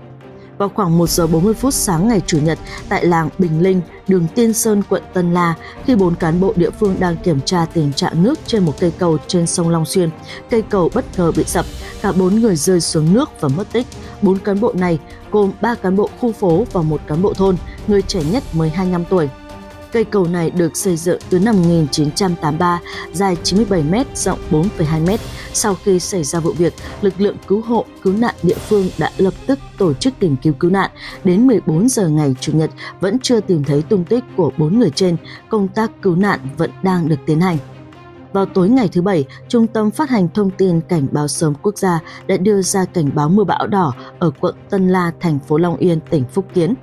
Vào khoảng 1 giờ 40 phút sáng ngày Chủ nhật, tại làng Bình Linh, đường Tiên Sơn, quận Tân La, khi bốn cán bộ địa phương đang kiểm tra tình trạng nước trên một cây cầu trên sông Long Xuyên, cây cầu bất ngờ bị sập, cả bốn người rơi xuống nước và mất tích. Bốn cán bộ này gồm ba cán bộ khu phố và một cán bộ thôn, người trẻ nhất mới 25 tuổi. Cây cầu này được xây dựng từ năm 1983, dài 97 m, rộng 4,2 m. Sau khi xảy ra vụ việc, lực lượng cứu hộ, cứu nạn địa phương đã lập tức tổ chức tìm kiếm cứu nạn. Đến 14 giờ ngày Chủ nhật vẫn chưa tìm thấy tung tích của bốn người trên, công tác cứu nạn vẫn đang được tiến hành. Vào tối ngày thứ Bảy, Trung tâm Phát hành Thông tin Cảnh báo sớm quốc gia đã đưa ra cảnh báo mưa bão đỏ ở quận Tân La, thành phố Long Yên, tỉnh Phúc Kiến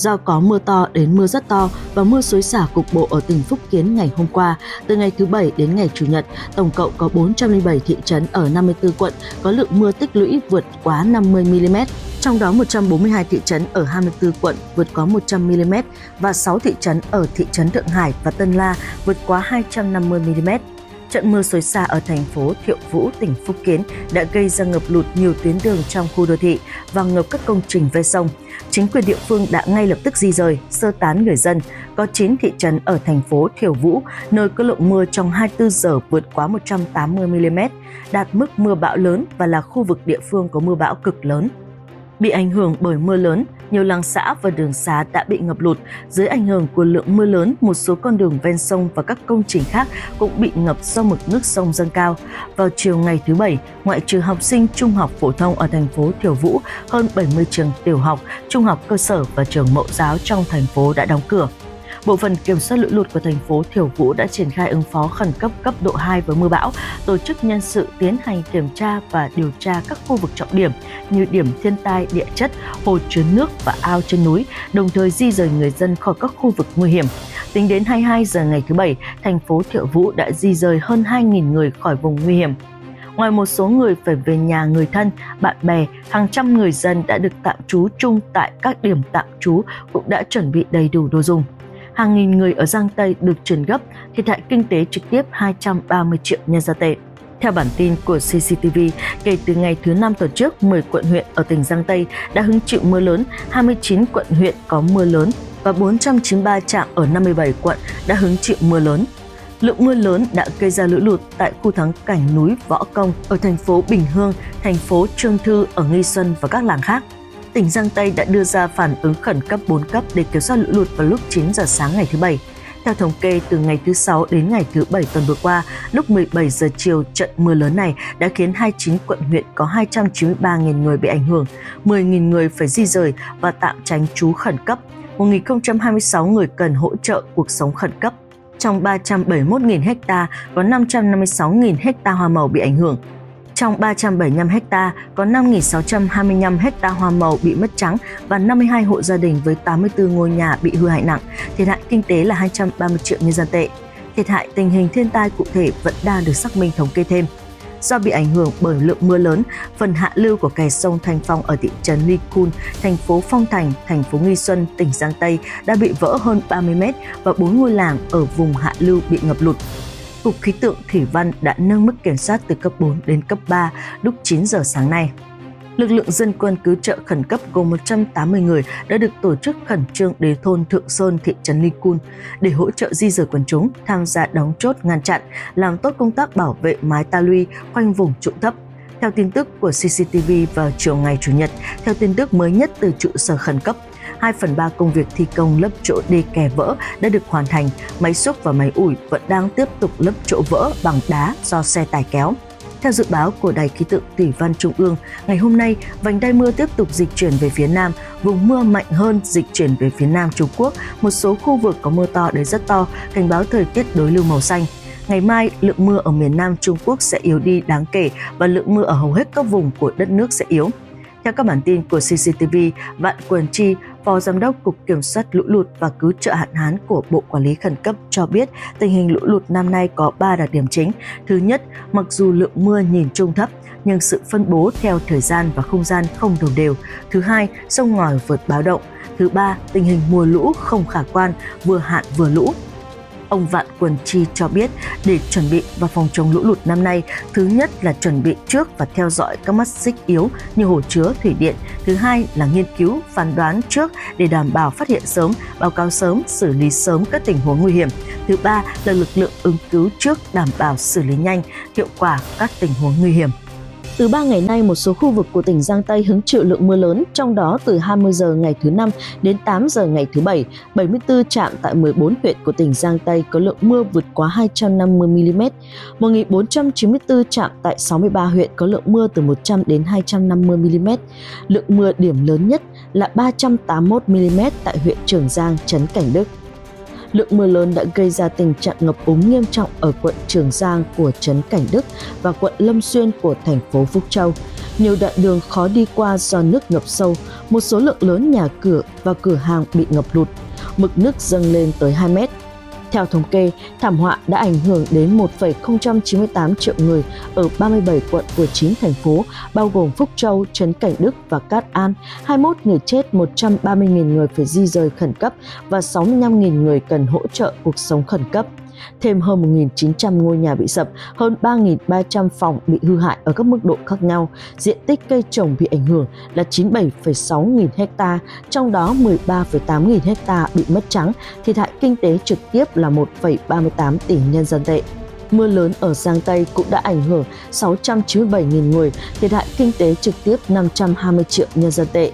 do có mưa to đến mưa rất to và mưa xối xả cục bộ ở tỉnh Phúc Kiến ngày hôm qua. Từ ngày thứ Bảy đến ngày Chủ nhật, tổng cộng có 407 thị trấn ở 54 quận có lượng mưa tích lũy vượt quá 50 mm. Trong đó 142 thị trấn ở 24 quận vượt quá 100 mm và 6 thị trấn ở thị trấn Thượng Hải và Tân La vượt quá 250 mm. Trận mưa xối xả ở thành phố Thiệu Vũ, tỉnh Phúc Kiến đã gây ra ngập lụt nhiều tuyến đường trong khu đô thị và ngập các công trình ven sông. Chính quyền địa phương đã ngay lập tức di rời, sơ tán người dân. Có 9 thị trấn ở thành phố Thiệu Vũ, nơi có lượng mưa trong 24 giờ vượt quá 180 mm, đạt mức mưa bão lớn và là khu vực địa phương có mưa bão cực lớn. Bị ảnh hưởng bởi mưa lớn, nhiều làng xã và đường xá đã bị ngập lụt. Dưới ảnh hưởng của lượng mưa lớn, một số con đường ven sông và các công trình khác cũng bị ngập do mực nước sông dâng cao. Vào chiều ngày thứ Bảy, ngoại trừ học sinh trung học phổ thông ở thành phố Thiểu Vũ, hơn 70 trường tiểu học, trung học cơ sở và trường mẫu giáo trong thành phố đã đóng cửa. Bộ phận kiểm soát lũ lụt của thành phố Thiểu Vũ đã triển khai ứng phó khẩn cấp cấp độ 2 với mưa bão, tổ chức nhân sự tiến hành kiểm tra và điều tra các khu vực trọng điểm như điểm thiên tai địa chất, hồ chứa nước và ao trên núi, đồng thời di rời người dân khỏi các khu vực nguy hiểm. Tính đến 22 giờ ngày thứ Bảy, thành phố Thiệu Vũ đã di rời hơn 2.000 người khỏi vùng nguy hiểm. Ngoài một số người phải về nhà người thân, bạn bè, hàng trăm người dân đã được tạm trú chung tại các điểm tạm trú cũng đã chuẩn bị đầy đủ đồ dùng hàng nghìn người ở Giang Tây được chuyển gấp, thiệt hại kinh tế trực tiếp 230 triệu nhân dân tệ. Theo bản tin của CCTV, kể từ ngày thứ năm tuần trước, 10 quận huyện ở tỉnh Giang Tây đã hứng chịu mưa lớn, 29 quận huyện có mưa lớn và 493 trạm ở 57 quận đã hứng chịu mưa lớn. Lượng mưa lớn đã gây ra lũ lụt tại khu thắng cảnh núi Võ Công ở thành phố Bình Hương, thành phố Trương Thư ở Nghi Xuân và các làng khác tỉnh Giang Tây đã đưa ra phản ứng khẩn cấp 4 cấp để kiểm soát lũ lụt vào lúc 9 giờ sáng ngày thứ Bảy. Theo thống kê, từ ngày thứ Sáu đến ngày thứ Bảy tuần vừa qua, lúc 17 giờ chiều, trận mưa lớn này đã khiến 29 quận huyện có 293.000 người bị ảnh hưởng, 10.000 người phải di rời và tạm tránh trú khẩn cấp, 1.026 người cần hỗ trợ cuộc sống khẩn cấp. Trong 371.000 ha có 556.000 ha hoa màu bị ảnh hưởng, trong 375 ha có 5.625 ha hoa màu bị mất trắng và 52 hộ gia đình với 84 ngôi nhà bị hư hại nặng, thiệt hại kinh tế là 230 triệu nhân dân tệ. Thiệt hại tình hình thiên tai cụ thể vẫn đang được xác minh thống kê thêm. Do bị ảnh hưởng bởi lượng mưa lớn, phần hạ lưu của kè sông Thanh Phong ở thị trấn Ly Cun, thành phố Phong Thành, thành phố Nghi Xuân, tỉnh Giang Tây đã bị vỡ hơn 30 mét và bốn ngôi làng ở vùng hạ lưu bị ngập lụt. Cục Khí tượng Thủy văn đã nâng mức kiểm soát từ cấp 4 đến cấp 3 lúc 9 giờ sáng nay. Lực lượng dân quân cứu trợ khẩn cấp gồm 180 người đã được tổ chức khẩn trương đến thôn Thượng Sơn, thị trấn Ly Cun để hỗ trợ di rời quần chúng, tham gia đóng chốt ngăn chặn, làm tốt công tác bảo vệ mái ta luy quanh vùng trụ thấp. Theo tin tức của CCTV vào chiều ngày Chủ nhật, theo tin tức mới nhất từ trụ sở khẩn cấp, 2 phần 3 công việc thi công lấp chỗ đê kè vỡ đã được hoàn thành, máy xúc và máy ủi vẫn đang tiếp tục lấp chỗ vỡ bằng đá do xe tải kéo. Theo dự báo của Đài khí tượng Thủy văn Trung ương, ngày hôm nay, vành đai mưa tiếp tục dịch chuyển về phía Nam, vùng mưa mạnh hơn dịch chuyển về phía Nam Trung Quốc, một số khu vực có mưa to đến rất to, cảnh báo thời tiết đối lưu màu xanh. Ngày mai, lượng mưa ở miền Nam Trung Quốc sẽ yếu đi đáng kể và lượng mưa ở hầu hết các vùng của đất nước sẽ yếu. Theo các bản tin của CCTV, Vạn Quần Chi, Phó Giám đốc Cục Kiểm soát Lũ lụt và Cứu trợ hạn hán của Bộ Quản lý Khẩn cấp cho biết tình hình lũ lụt năm nay có 3 đặc điểm chính. Thứ nhất, mặc dù lượng mưa nhìn chung thấp, nhưng sự phân bố theo thời gian và không gian không đồng đều. Thứ hai, sông ngòi vượt báo động. Thứ ba, tình hình mùa lũ không khả quan, vừa hạn vừa lũ, Ông Vạn Quần Chi cho biết để chuẩn bị và phòng chống lũ lụt năm nay, thứ nhất là chuẩn bị trước và theo dõi các mắt xích yếu như hồ chứa, thủy điện. Thứ hai là nghiên cứu, phán đoán trước để đảm bảo phát hiện sớm, báo cáo sớm, xử lý sớm các tình huống nguy hiểm. Thứ ba là lực lượng ứng cứu trước đảm bảo xử lý nhanh, hiệu quả các tình huống nguy hiểm. Từ 3 ngày nay, một số khu vực của tỉnh Giang Tây hứng chịu lượng mưa lớn, trong đó từ 20 giờ ngày thứ năm đến 8 giờ ngày thứ bảy, 74 trạm tại 14 huyện của tỉnh Giang Tây có lượng mưa vượt quá 250 mm, 1494 trạm tại 63 huyện có lượng mưa từ 100 đến 250 mm. Lượng mưa điểm lớn nhất là 381 mm tại huyện Trường Giang, trấn Cảnh Đức lượng mưa lớn đã gây ra tình trạng ngập úng nghiêm trọng ở quận Trường Giang của trấn Cảnh Đức và quận Lâm Xuyên của thành phố Phúc Châu. Nhiều đoạn đường khó đi qua do nước ngập sâu, một số lượng lớn nhà cửa và cửa hàng bị ngập lụt. Mực nước dâng lên tới 2 mét. Theo thống kê, thảm họa đã ảnh hưởng đến 1,098 triệu người ở 37 quận của 9 thành phố, bao gồm Phúc Châu, Trấn Cảnh Đức và Cát An. 21 người chết, 130.000 người phải di rời khẩn cấp và 65.000 người cần hỗ trợ cuộc sống khẩn cấp thêm hơn 1.900 ngôi nhà bị sập, hơn 3.300 phòng bị hư hại ở các mức độ khác nhau. Diện tích cây trồng bị ảnh hưởng là 97,6 nghìn hecta, trong đó 13,8 nghìn hecta bị mất trắng, thiệt hại kinh tế trực tiếp là 1,38 tỷ nhân dân tệ mưa lớn ở Giang Tây cũng đã ảnh hưởng 697.000 người, thiệt hại kinh tế trực tiếp 520 triệu nhân dân tệ.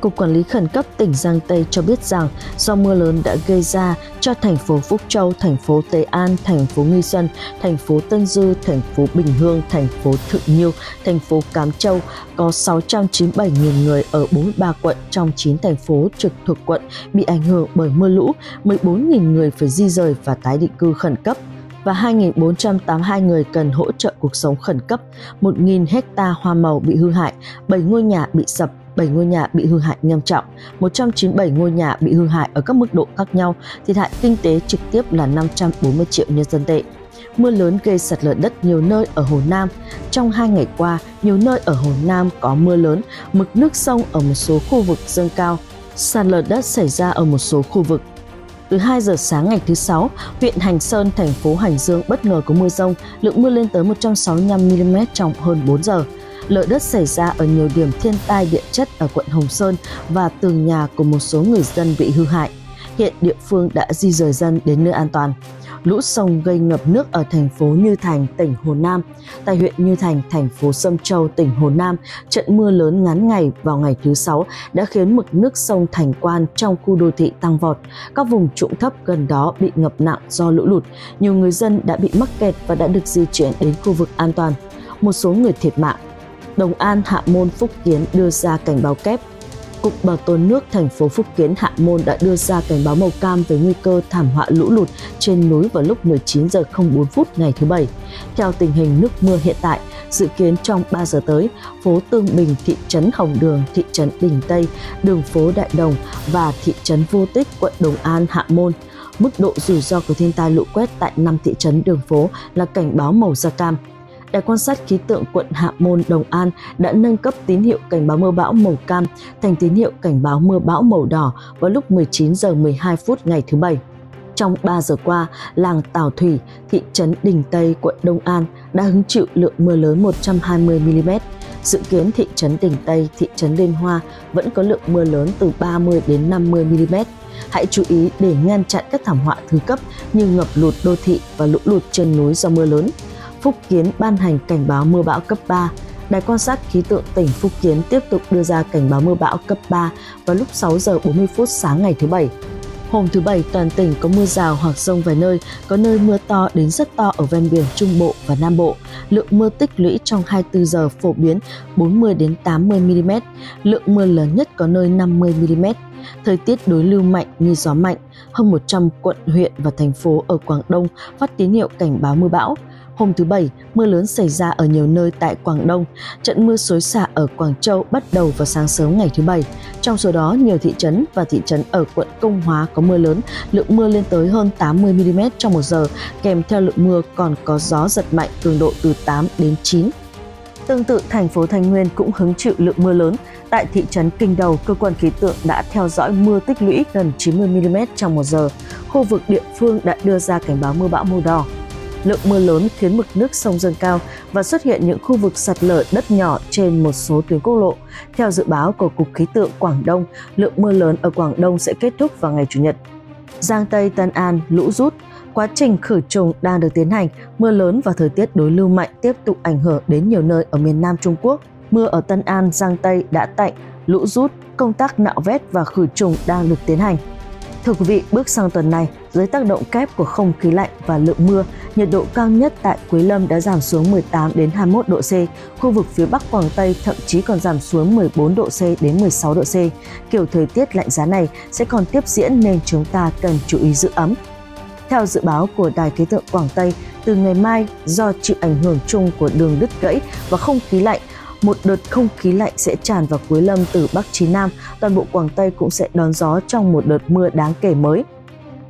Cục Quản lý Khẩn cấp tỉnh Giang Tây cho biết rằng do mưa lớn đã gây ra cho thành phố Phúc Châu, thành phố Tây An, thành phố Nghi Xuân, thành phố Tân Dư, thành phố Bình Hương, thành phố Thượng Nhiêu, thành phố Cám Châu có 697.000 người ở 43 quận trong 9 thành phố trực thuộc quận bị ảnh hưởng bởi mưa lũ, 14.000 người phải di rời và tái định cư khẩn cấp và 2.482 người cần hỗ trợ cuộc sống khẩn cấp, 1.000 hecta hoa màu bị hư hại, 7 ngôi nhà bị sập, 7 ngôi nhà bị hư hại nghiêm trọng, 197 ngôi nhà bị hư hại ở các mức độ khác nhau, thiệt hại kinh tế trực tiếp là 540 triệu nhân dân tệ. Mưa lớn gây sạt lở đất nhiều nơi ở Hồ Nam. Trong hai ngày qua, nhiều nơi ở Hồ Nam có mưa lớn, mực nước sông ở một số khu vực dâng cao. Sạt lở đất xảy ra ở một số khu vực. Từ 2 giờ sáng ngày thứ Sáu, huyện Hành Sơn, thành phố Hành Dương bất ngờ có mưa rông, lượng mưa lên tới 165 mm trong hơn 4 giờ lở đất xảy ra ở nhiều điểm thiên tai địa chất ở quận Hồng Sơn và tường nhà của một số người dân bị hư hại. Hiện địa phương đã di rời dân đến nơi an toàn. lũ sông gây ngập nước ở thành phố Như Thành, tỉnh Hồ Nam. Tại huyện Như Thành, thành phố Sâm Châu, tỉnh Hồ Nam, trận mưa lớn ngắn ngày vào ngày thứ Sáu đã khiến mực nước sông Thành Quan trong khu đô thị tăng vọt. Các vùng trũng thấp gần đó bị ngập nặng do lũ lụt. Nhiều người dân đã bị mắc kẹt và đã được di chuyển đến khu vực an toàn. Một số người thiệt mạng. Đồng An, Hạ Môn, Phúc Kiến đưa ra cảnh báo kép Cục Bảo tồn nước thành phố Phúc Kiến Hạ Môn đã đưa ra cảnh báo màu cam về nguy cơ thảm họa lũ lụt trên núi vào lúc 19 giờ 04 phút ngày thứ Bảy. Theo tình hình nước mưa hiện tại, dự kiến trong 3 giờ tới, phố Tương Bình, thị trấn Hồng Đường, thị trấn Bình Tây, đường phố Đại Đồng và thị trấn Vô Tích, quận Đồng An, Hạ Môn. Mức độ rủi ro của thiên tai lũ quét tại 5 thị trấn đường phố là cảnh báo màu da cam. Đài quan sát khí tượng quận Hạ Môn, Đồng An đã nâng cấp tín hiệu cảnh báo mưa bão màu cam thành tín hiệu cảnh báo mưa bão màu đỏ vào lúc 19 giờ 12 phút ngày thứ Bảy. Trong 3 giờ qua, làng Tào Thủy, thị trấn Đình Tây, quận Đông An đã hứng chịu lượng mưa lớn 120 mm. Dự kiến thị trấn Đình Tây, thị trấn Liên Hoa vẫn có lượng mưa lớn từ 30 đến 50 mm. Hãy chú ý để ngăn chặn các thảm họa thứ cấp như ngập lụt đô thị và lũ lụt trên núi do mưa lớn. Phúc Kiến ban hành cảnh báo mưa bão cấp 3. Đài quan sát khí tượng tỉnh Phúc Kiến tiếp tục đưa ra cảnh báo mưa bão cấp 3 vào lúc 6 giờ 40 phút sáng ngày thứ Bảy. Hôm thứ Bảy, toàn tỉnh có mưa rào hoặc rông vài nơi, có nơi mưa to đến rất to ở ven biển Trung Bộ và Nam Bộ. Lượng mưa tích lũy trong 24 giờ phổ biến 40 đến 80 mm, lượng mưa lớn nhất có nơi 50 mm. Thời tiết đối lưu mạnh như gió mạnh, hơn 100 quận, huyện và thành phố ở Quảng Đông phát tín hiệu cảnh báo mưa bão. Hôm thứ Bảy, mưa lớn xảy ra ở nhiều nơi tại Quảng Đông. Trận mưa xối xả ở Quảng Châu bắt đầu vào sáng sớm ngày thứ Bảy. Trong số đó, nhiều thị trấn và thị trấn ở quận Công Hóa có mưa lớn, lượng mưa lên tới hơn 80mm trong một giờ, kèm theo lượng mưa còn có gió giật mạnh cường độ từ 8 đến 9. Tương tự, thành phố Thanh Nguyên cũng hứng chịu lượng mưa lớn. Tại thị trấn Kinh Đầu, cơ quan khí tượng đã theo dõi mưa tích lũy gần 90mm trong một giờ. Khu vực địa phương đã đưa ra cảnh báo mưa bão màu đỏ lượng mưa lớn khiến mực nước sông dâng cao và xuất hiện những khu vực sạt lở đất nhỏ trên một số tuyến quốc lộ. Theo dự báo của Cục Khí tượng Quảng Đông, lượng mưa lớn ở Quảng Đông sẽ kết thúc vào ngày Chủ nhật. Giang Tây Tân An lũ rút, quá trình khử trùng đang được tiến hành, mưa lớn và thời tiết đối lưu mạnh tiếp tục ảnh hưởng đến nhiều nơi ở miền Nam Trung Quốc. Mưa ở Tân An, Giang Tây đã tạnh, lũ rút, công tác nạo vét và khử trùng đang được tiến hành. Thưa quý vị, bước sang tuần này, dưới tác động kép của không khí lạnh và lượng mưa, nhiệt độ cao nhất tại Quế Lâm đã giảm xuống 18 đến 21 độ C, khu vực phía Bắc Quảng Tây thậm chí còn giảm xuống 14 độ C đến 16 độ C. Kiểu thời tiết lạnh giá này sẽ còn tiếp diễn nên chúng ta cần chú ý giữ ấm. Theo dự báo của Đài khí tượng Quảng Tây, từ ngày mai do chịu ảnh hưởng chung của đường đứt gãy và không khí lạnh, một đợt không khí lạnh sẽ tràn vào cuối Lâm từ Bắc chí Nam, toàn bộ Quảng Tây cũng sẽ đón gió trong một đợt mưa đáng kể mới.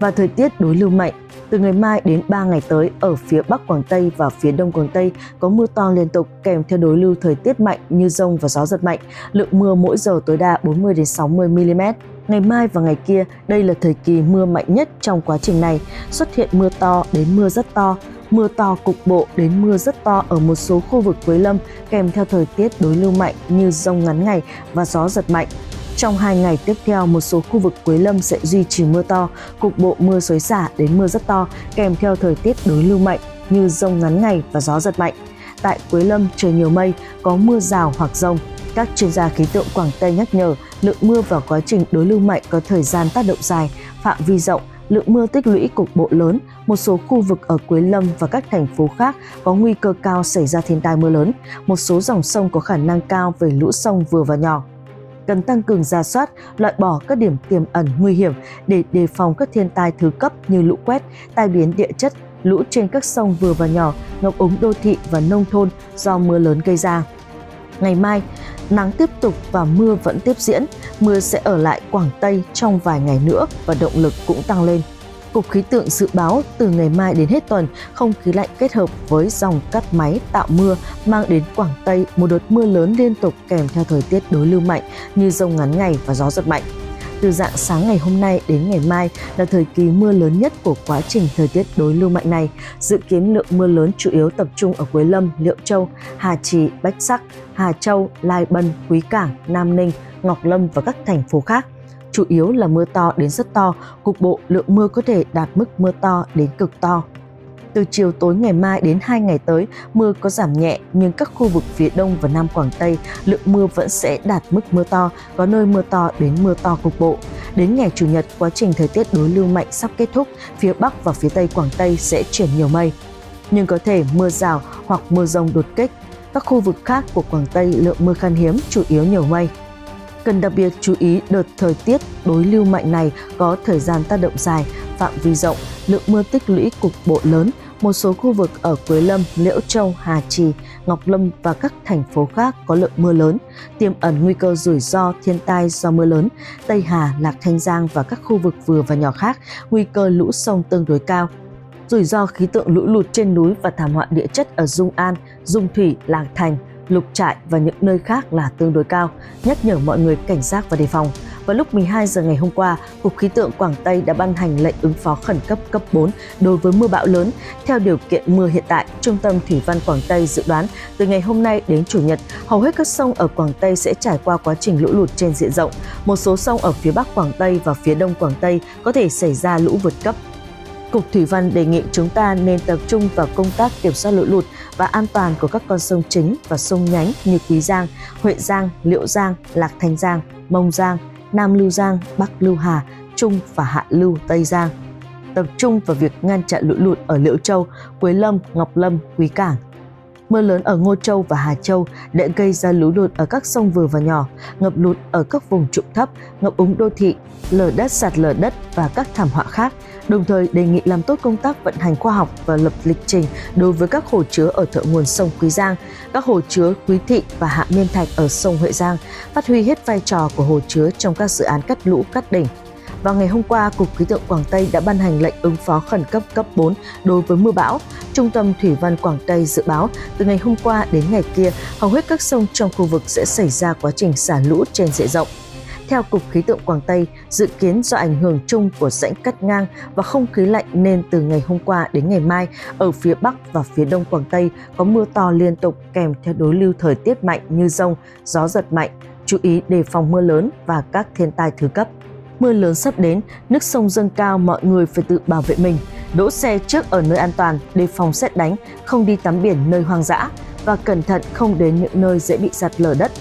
Và thời tiết đối lưu mạnh, từ ngày mai đến 3 ngày tới ở phía Bắc Quảng Tây và phía Đông Quảng Tây có mưa to liên tục kèm theo đối lưu thời tiết mạnh như rông và gió giật mạnh, lượng mưa mỗi giờ tối đa 40 đến 60 mm. Ngày mai và ngày kia, đây là thời kỳ mưa mạnh nhất trong quá trình này, xuất hiện mưa to đến mưa rất to, mưa to cục bộ đến mưa rất to ở một số khu vực Quế Lâm kèm theo thời tiết đối lưu mạnh như rông ngắn ngày và gió giật mạnh. Trong hai ngày tiếp theo, một số khu vực Quế Lâm sẽ duy trì mưa to, cục bộ mưa xối xả đến mưa rất to, kèm theo thời tiết đối lưu mạnh như rông ngắn ngày và gió giật mạnh. Tại Quế Lâm, trời nhiều mây, có mưa rào hoặc rông. Các chuyên gia khí tượng Quảng Tây nhắc nhở lượng mưa vào quá trình đối lưu mạnh có thời gian tác động dài, phạm vi rộng, lượng mưa tích lũy cục bộ lớn, một số khu vực ở Quế Lâm và các thành phố khác có nguy cơ cao xảy ra thiên tai mưa lớn, một số dòng sông có khả năng cao về lũ sông vừa và nhỏ. Cần tăng cường ra soát, loại bỏ các điểm tiềm ẩn nguy hiểm để đề phòng các thiên tai thứ cấp như lũ quét, tai biến địa chất, lũ trên các sông vừa và nhỏ, ngập úng đô thị và nông thôn do mưa lớn gây ra. Ngày mai, nắng tiếp tục và mưa vẫn tiếp diễn. Mưa sẽ ở lại Quảng Tây trong vài ngày nữa và động lực cũng tăng lên. Cục Khí tượng dự báo từ ngày mai đến hết tuần, không khí lạnh kết hợp với dòng cắt máy tạo mưa mang đến Quảng Tây một đợt mưa lớn liên tục kèm theo thời tiết đối lưu mạnh như rông ngắn ngày và gió giật mạnh. Từ dạng sáng ngày hôm nay đến ngày mai là thời kỳ mưa lớn nhất của quá trình thời tiết đối lưu mạnh này. Dự kiến lượng mưa lớn chủ yếu tập trung ở Quế Lâm, Liệu Châu, Hà Trì, Bách Sắc, Hà Châu, Lai Bân, Quý Cảng, Nam Ninh, Ngọc Lâm và các thành phố khác. chủ yếu là mưa to đến rất to, cục bộ lượng mưa có thể đạt mức mưa to đến cực to. Từ chiều tối ngày mai đến 2 ngày tới, mưa có giảm nhẹ nhưng các khu vực phía đông và nam Quảng Tây lượng mưa vẫn sẽ đạt mức mưa to, có nơi mưa to đến mưa to cục bộ. Đến ngày Chủ nhật, quá trình thời tiết đối lưu mạnh sắp kết thúc, phía Bắc và phía Tây Quảng Tây sẽ chuyển nhiều mây. Nhưng có thể mưa rào hoặc mưa rông đột kích. Các khu vực khác của Quảng Tây lượng mưa khan hiếm, chủ yếu nhiều mây. Cần đặc biệt chú ý đợt thời tiết đối lưu mạnh này có thời gian tác động dài, phạm vi rộng, lượng mưa tích lũy cục bộ lớn, một số khu vực ở Quế Lâm, Liễu Châu, Hà Trì, Ngọc Lâm và các thành phố khác có lượng mưa lớn, tiềm ẩn nguy cơ rủi ro thiên tai do mưa lớn. Tây Hà, Lạc Thanh Giang và các khu vực vừa và nhỏ khác, nguy cơ lũ sông tương đối cao. Rủi ro khí tượng lũ lụt trên núi và thảm họa địa chất ở Dung An, Dung Thủy, Lạc Thành, Lục Trại và những nơi khác là tương đối cao, nhắc nhở mọi người cảnh giác và đề phòng. Vào lúc 12 giờ ngày hôm qua, Cục Khí tượng Quảng Tây đã ban hành lệnh ứng phó khẩn cấp cấp 4 đối với mưa bão lớn. Theo điều kiện mưa hiện tại, Trung tâm Thủy văn Quảng Tây dự đoán từ ngày hôm nay đến Chủ nhật, hầu hết các sông ở Quảng Tây sẽ trải qua quá trình lũ lụt trên diện rộng. Một số sông ở phía Bắc Quảng Tây và phía Đông Quảng Tây có thể xảy ra lũ vượt cấp. Cục Thủy văn đề nghị chúng ta nên tập trung vào công tác kiểm soát lũ lụt và an toàn của các con sông chính và sông nhánh như Quý Giang, Huệ Giang, Liễu Giang, Lạc Thanh Giang, Mông Giang, Nam Lưu Giang, Bắc Lưu Hà, Trung và Hạ Lưu Tây Giang. Tập trung vào việc ngăn chặn lũ lụt ở Liễu Châu, Quế Lâm, Ngọc Lâm, Quý Cảng. Mưa lớn ở Ngô Châu và Hà Châu đã gây ra lũ lụt ở các sông vừa và nhỏ, ngập lụt ở các vùng trũng thấp, ngập úng đô thị, lở đất sạt lở đất và các thảm họa khác, đồng thời đề nghị làm tốt công tác vận hành khoa học và lập lịch trình đối với các hồ chứa ở thượng nguồn sông Quý Giang, các hồ chứa Quý Thị và Hạ Miên Thạch ở sông Huệ Giang, phát huy hết vai trò của hồ chứa trong các dự án cắt lũ cắt đỉnh. Vào ngày hôm qua, Cục Khí tượng Quảng Tây đã ban hành lệnh ứng phó khẩn cấp cấp 4 đối với mưa bão. Trung tâm Thủy văn Quảng Tây dự báo từ ngày hôm qua đến ngày kia, hầu hết các sông trong khu vực sẽ xảy ra quá trình xả lũ trên diện rộng. Theo Cục Khí tượng Quảng Tây, dự kiến do ảnh hưởng chung của rãnh cắt ngang và không khí lạnh nên từ ngày hôm qua đến ngày mai, ở phía Bắc và phía Đông Quảng Tây có mưa to liên tục kèm theo đối lưu thời tiết mạnh như rông, gió giật mạnh, chú ý đề phòng mưa lớn và các thiên tai thứ cấp. Mưa lớn sắp đến, nước sông dâng cao mọi người phải tự bảo vệ mình, đỗ xe trước ở nơi an toàn, đề phòng xét đánh, không đi tắm biển nơi hoang dã và cẩn thận không đến những nơi dễ bị sạt lở đất,